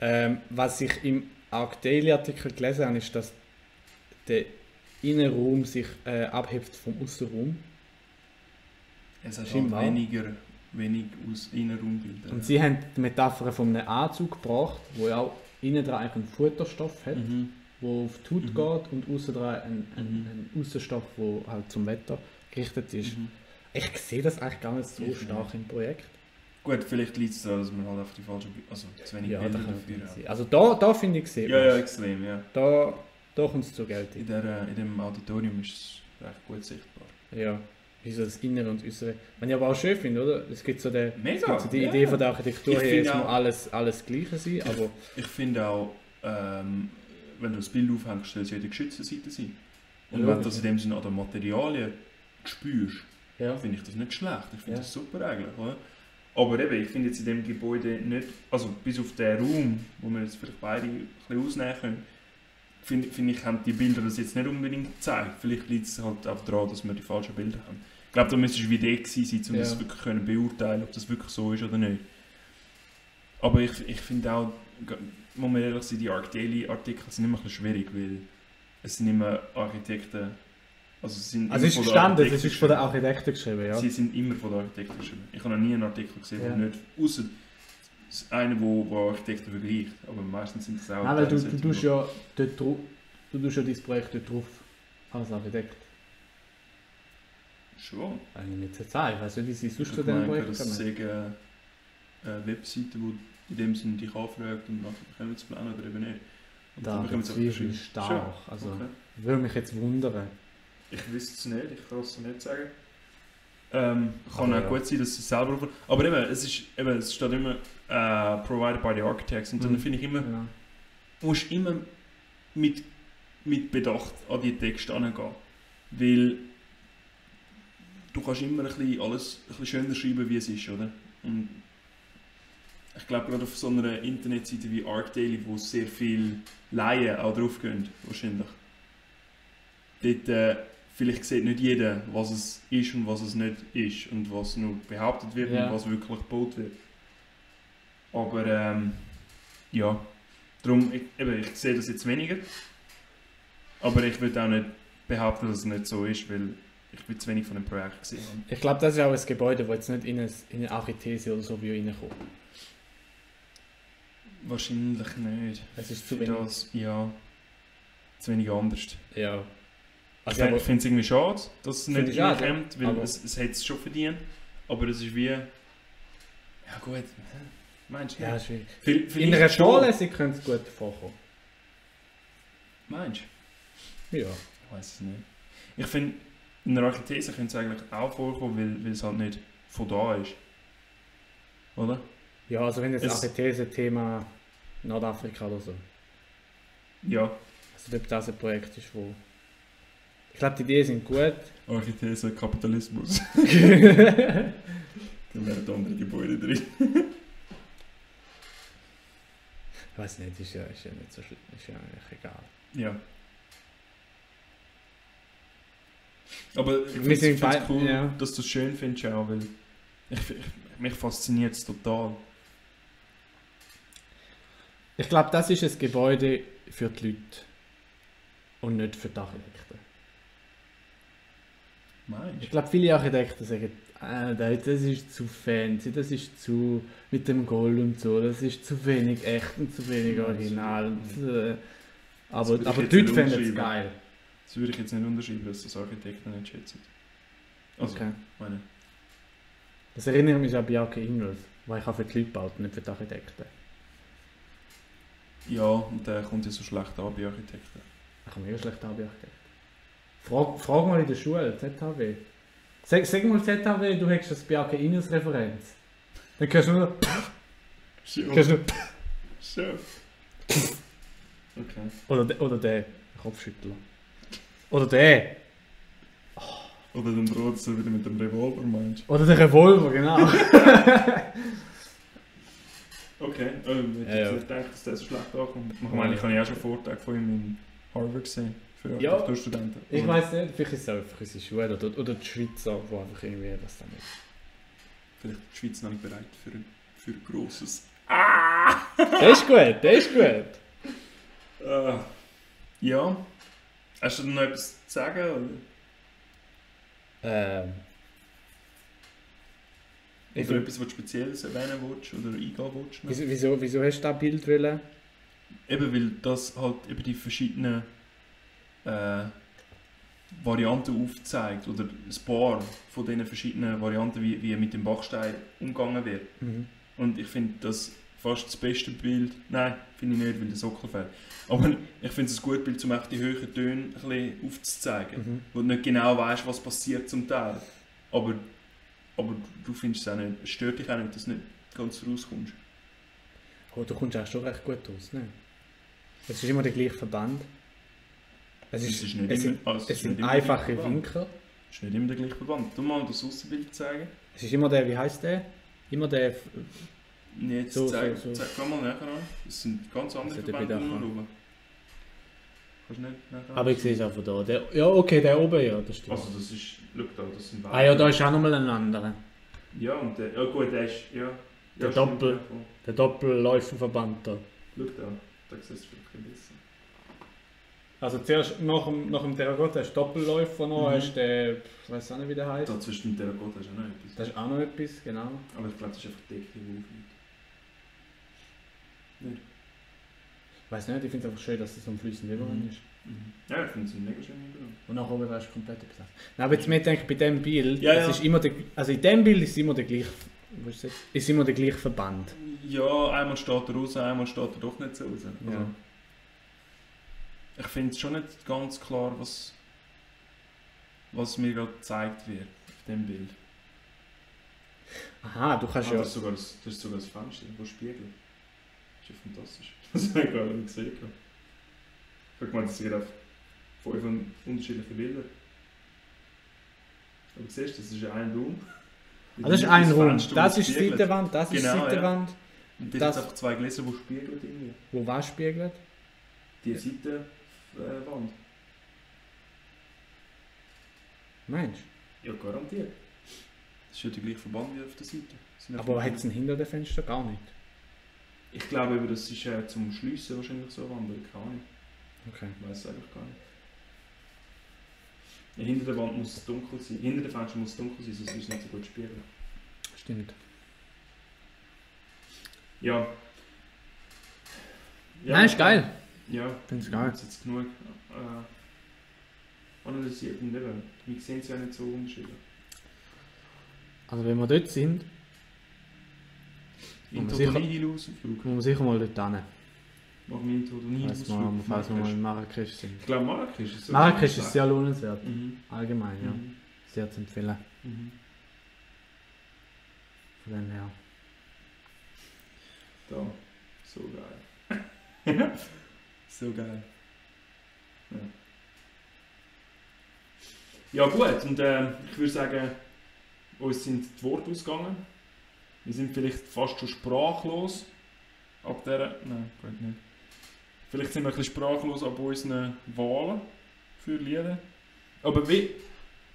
Ähm, was ich im Arc Daily Artikel gelesen habe, ist, dass der Innenraum sich äh, abhebt vom Außenraum. Es hat halt weniger, wenig aus Innenraumbilder. Und sie haben die Metapher von einem Anzug gebracht, wo ja auch innen dran einen Futterstoff hat, Mhm. Wo auf die Haut Mhm. geht und außen dran ein, ein, Mhm. ein Außenstoff, wo halt zum Wetter gerichtet ist. Mhm. Ich sehe das eigentlich gar nicht so Ich stark im Projekt. Gut, vielleicht liegt es daran, dass man halt auf die falsche, also zu wenig Ja, da Bilder dafür hat. Also da, da finde ich sieht Ja, ja, extrem, ja. Da, da kommt es zur Geltung. In, der, äh, in dem Auditorium ist es recht gut sichtbar. Ja, wie so das Innere und Äußere. Was ich aber auch schön finde, oder? Es gibt so, den, es Mega! gibt so die ja. Idee von der Architektur Ich her, es muss alles, alles gleiche sein, aber Ich finde auch, ähm, wenn du das Bild aufhängst, soll es ja die geschützte Seite sein. Und Ja, wenn du das in dem Sinne an den Materialien spürst, ja. finde ich das nicht schlecht. Ich finde Ja. das super eigentlich. Oder? Aber eben, ich finde jetzt in dem Gebäude nicht, also bis auf den Raum, wo wir jetzt vielleicht beide ein bisschen ausnehmen können, finde finde ich, haben die Bilder das jetzt nicht unbedingt gezeigt. Vielleicht liegt es halt auch daran, dass wir die falschen Bilder haben. Ich glaube, da müsstest du wie der sein, um Ja. das wirklich können beurteilen ob das wirklich so ist oder nicht. Aber ich, ich finde auch, muss man ehrlich sein, die Arc Daily Artikel sind immer ein bisschen schwierig, weil es sind immer Architekten, also es sind Also ist gestanden, es ist von geschrieben. Architekten geschrieben, ja. Sie sind immer von der Architekten geschrieben. Ich habe noch nie einen Artikel gesehen, Ja. der nicht, außer einen, wo, wo Architekten vergleicht. Aber meistens sind es auch... Nein, weil du, du, tust wo- ja dort du tust ja dein Projekt dort drauf als Architekt. Schon. Eigentlich nicht zu sagen, ich weiß nicht, wie sie sonst zu diesem Projekt das kommen. sind äh, eine Webseite, die in dem Sinne dich anfragt und nachher bekommen sie planen oder eben nicht. Und Da dann bekommen sie bezweifle einfach ich stark. Also, Okay. würde mich jetzt wundern. Ich wüsste es nicht, ich kann es nicht sagen. Ähm, kann Aber auch ja. gut sein, dass sie es selber auf- Aber eben, es, ist, eben, es steht immer äh, provided by the architects und dann Mhm. finde ich immer, Ja. musst immer mit, mit Bedacht an die Texte angehen. Weil du kannst immer ein bisschen alles ein bisschen schöner schreiben, wie es ist, oder? Und ich glaube, gerade auf so einer Internetseite wie ArcDaily, wo sehr viele Laien auch draufgehen, wahrscheinlich. Dort, äh, vielleicht sieht nicht jeder, was es ist und was es nicht ist und was nur behauptet wird Ja. und was wirklich gebaut wird. Aber ähm, ja, darum, ich, eben, ich sehe das jetzt weniger. Aber ich würde auch nicht behaupten, dass es nicht so ist, weil ich will zu wenig von dem Projekt gesehen habe. Ich glaube, das ist auch ein Gebäude, das jetzt nicht in eine, in eine Archithese oder so wie reinkommt. Wahrscheinlich nicht. Es ist zu wenig. das, ja, zu wenig anders. Ja. Also, ich finde es irgendwie schade, dass es nicht reinkommt, weil aber- es, es hätte es schon verdient. Aber es ist wie. Ja, gut. Meinst du? ja, ist schwierig. In einer. Vorlesung könnte es gut vorkommen. Meinst du? Ja. Ich weiß es nicht. Ich finde, in einer Archithese könnte es eigentlich auch vorkommen, weil, weil es halt nicht von da ist. Oder? Ja, also wenn jetzt Es- Archithese-Thema Nordafrika oder so. Ja. Also ob das ein Projekt ist, wo... Ich glaube, die Ideen sind gut. Archithese, Kapitalismus. Dann wären da andere Gebäude drin. Ich weiß nicht, ist ja, ist ja nicht so schlimm. Ist ja eigentlich egal. Ja. Aber ich finde es cool, ja. dass du es schön findest auch, weil ich, ich, mich fasziniert es total. Ich glaube, das ist ein Gebäude für die Leute. Und nicht für die Architekten. Meinst Ich glaube, viele Architekten sagen, äh, das ist zu fancy, das ist zu mit dem Gold und so, das ist zu wenig echt und zu wenig original. Und, äh, aber aber die Leute fänden es geil. Das würde ich jetzt nicht unterschreiben, dass das Architekten nicht schätzen. Also, Okay. meine, Das erinnert mich an Bjarke Ingels, weil ich auch für die Leute baut, nicht für die Architekten. Ja, und der kommt ja so schlecht an bei Architekten. Ich habe mega schlecht an Bjarke. Frag, frag mal in der Schule, ZHW. Sag, sag mal ZHW, du hättest das Bjarke Ingels Referenz. Dann kannst du nur... Kannst du nur Schön. Okay. oder, de, oder der Kopfschüttler. Oder der. Oder droht es wieder mit dem Revolver, meinst Oder der Revolver, genau. Okay, ähm, ich Ja, hätte ja. nicht gedacht, dass der so schlecht ankommt. Ich meine, ich habe ja auch schon Vortag von ihm in Harvard gesehen. Für Ja. Architekturstudenten. Ich Also, weiß nicht, vielleicht ist es auch einfach unsere Schule oder, oder die Schweizer, die einfach irgendwie das dann ist. Vielleicht ist die Schweiz noch nicht bereit für, für Grosses. Der ist gut, der ist gut. Äh, ja. Hast du noch etwas zu sagen? Oder? Ähm. Oder find, etwas, was Spezielles erwähnen willst oder eingehen willst? noch? wieso, wieso, wieso hast du das Bild wollen? Eben, weil das halt über die verschiedenen äh, Varianten aufzeigt oder ein paar von diesen verschiedenen Varianten, wie, wie mit dem Bachstein umgegangen wird. Mhm. Und ich finde das fast das beste Bild. Nein, finde ich nicht, weil der Sockel fehlt. Aber ich finde es ein gutes Bild, um auch die höheren Töne ein bisschen aufzuzeigen. Mhm. Wo du nicht genau weißt, was passiert zum Teil. Aber, aber du findest es auch nicht, es stört dich auch nicht, dass du nicht ganz rauskommst. Oh, du kommst auch schon recht gut raus, ne? Es ist immer der gleiche Verband. Es, ist, Es ist nicht es immer- sind, also es es sind einfache. Winkel. Das ist nicht immer der gleiche Verband. Du mal das Aussenbild zeigen. Es ist immer der, wie heißt der? Immer der. Nee, jetzt So, zeig, so, so. zeig mal nachher an. Das sind ganz andere ich Verbände, die wieder wir schauen. Du nicht nachher Aber ich sehe es auch von da. Der, ja, okay, der oben, ja, das stimmt. Also das ist, schau da, das sind ah ja, da ist auch nochmal ein anderer. Ja, und der, ja gut, der ist, ja. Der ja, Doppel-. Der Doppelläuferverband da. Schau da, da siehst du vielleicht ein bisschen. Also zuerst nach dem, nach dem Terrakotta hast du Doppelläufer noch, Mhm. hast der, ich weiß auch nicht wie der heißt. Da zwischen dem Terrakotta ist auch noch etwas. Das ist auch noch etwas, genau. Aber ich glaube, das ist einfach Decke. Nicht? Ich weiß nicht, ich finde es einfach schön, dass es so ein fließender Übergang Mhm. ist. Ja, ich finde es ein mega Hintergrund. Und nach oben du komplett etwas. Nein, aber jetzt mir denke ich, bei diesem Bild, Ja, es ja. ist immer der, also in diesem Bild ist immer der gleiche, wo ist jetzt? ist immer der gleiche Verband. Ja, einmal steht er raus, einmal steht er doch nicht so raus. Also, Ja. Ich finde es schon nicht ganz klar, was, was mir gerade gezeigt wird auf dem Bild. Aha, du kannst Ah, ja, das, ist sogar das, das ist sogar das Fenster, das spiegelt. Das ist ja fantastisch. Das habe ich gar nicht gesehen. Ich habe gemeint, es sind auf fünf unterschiedliche Bilder. Aber du siehst, das ist ja ein Raum. ah, das ist ein Raum, das ist spiegelt. Seitenwand, das ist Genau, ja. Seitenwand, Und das das- sind einfach zwei Gläser, die spiegeln irgendwie. wo was spiegelt? Die Seitenwand. Meinst Ja, garantiert. Das ist ja der gleiche Verband wie auf der Seite. Du? Aber hat es einen hinter dem Fenster? Gar nicht. Ich glaube, eben, das ist äh, zum Schliessen wahrscheinlich so eine Wand, oder keine Ahnung. Okay. Ich weiß es eigentlich gar nicht. Ja, hinter der Wand muss es dunkel sein. Hinter dem Fenster muss es dunkel sein, sonst ist es nicht so gut spiegeln. Stimmt. Ja. ja. Nein, ist geil. Ja, Find's ich geil. habe es jetzt genug äh, analysiert und eben, wir sehen es ja nicht so unterschiedlich. Also wenn wir dort sind, In Aber sicher- Totalihi-Ausflug. muss man sicher mal dort hin. Machen wir Totalihi-Ausflug. wir, falls wir mal in Marrakesch sind. Ich glaube, Marrakesch ist. Marrakesch ist sehr lohnenswert. Mhm. Allgemein, ja. Mhm. Sehr zu empfehlen. Mhm. Von dem her. Da. So geil. so geil. Ja. Ja gut, und äh, ich würde sagen, uns sind die Worte ausgegangen. Wir sind vielleicht fast schon sprachlos ab der. Nein, gut nicht. Vielleicht sind wir ein bisschen sprachlos ab unseren Wahlen für Lieder. Aber wie,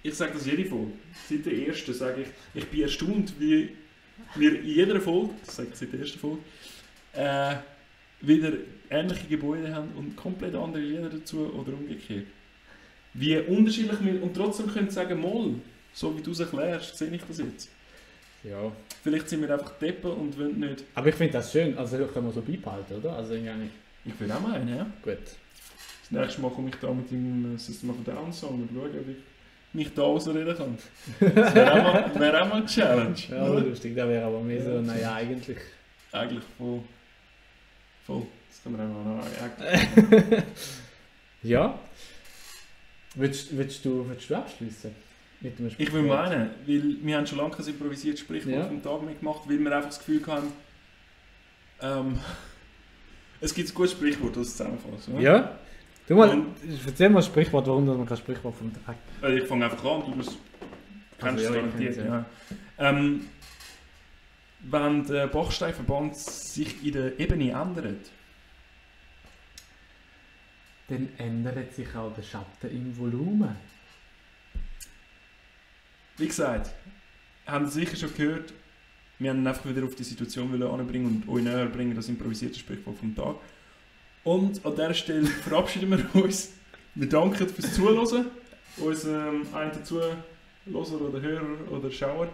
ich sage das jede Folge. Seit der ersten sage ich, ich bin erstaunt, wie wir in jeder Folge, das sage ich seit der ersten Folge, äh, wieder ähnliche Gebäude haben und komplett andere Lieder dazu oder umgekehrt. wie unterschiedlich wir, und trotzdem können sagen, Moll, so wie du es erklärst, sehe ich das jetzt. Ja. Vielleicht sind wir einfach Deppen und wollen nicht. Aber ich finde das schön, also können wir so beibehalten, oder? Also irgendwie Ich will auch meinen, ja. gut. Das nächste Mal komme ich da mit dem äh, System of Down Song und schaue, ob ich mich da ausreden kann. Das wäre auch, mal- wäre auch mal eine Challenge. Ja, oder? lustig, das wäre aber mehr so, Ja. naja, eigentlich. Eigentlich voll. Voll. Das können wir auch noch. Ja. Willst, willst, du, willst du abschließen? Mit dem Ich will meinen, weil wir haben schon lange kein improvisiertes Sprichwort Ja. vom Tag mehr gemacht, weil wir einfach das Gefühl haben, ähm, es gibt ein gutes Sprichwort, das zusammenfasst. oder? Ja? Du mal, Und- erzähl mal ein Sprichwort, warum man kein Sprichwort vom Tag Also ich fange einfach an, du musst. Kennst Also, ja, es garantiert, kenn's, ja. Ähm, wenn der Bachsteinverband sich in der Ebene ändert, Dann ändert sich auch der Schatten im Volumen. Wie gesagt, haben Sie sicher schon gehört, wir haben einfach wieder auf die Situation anbringen und euch näher bringen, das improvisierte Sprichwort vom Tag. Und an dieser Stelle verabschieden wir uns. Wir danken fürs Zuhören, unserem einen Zuhörer oder Hörer oder Schauer.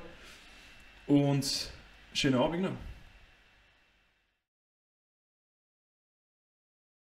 Und schönen Abend noch.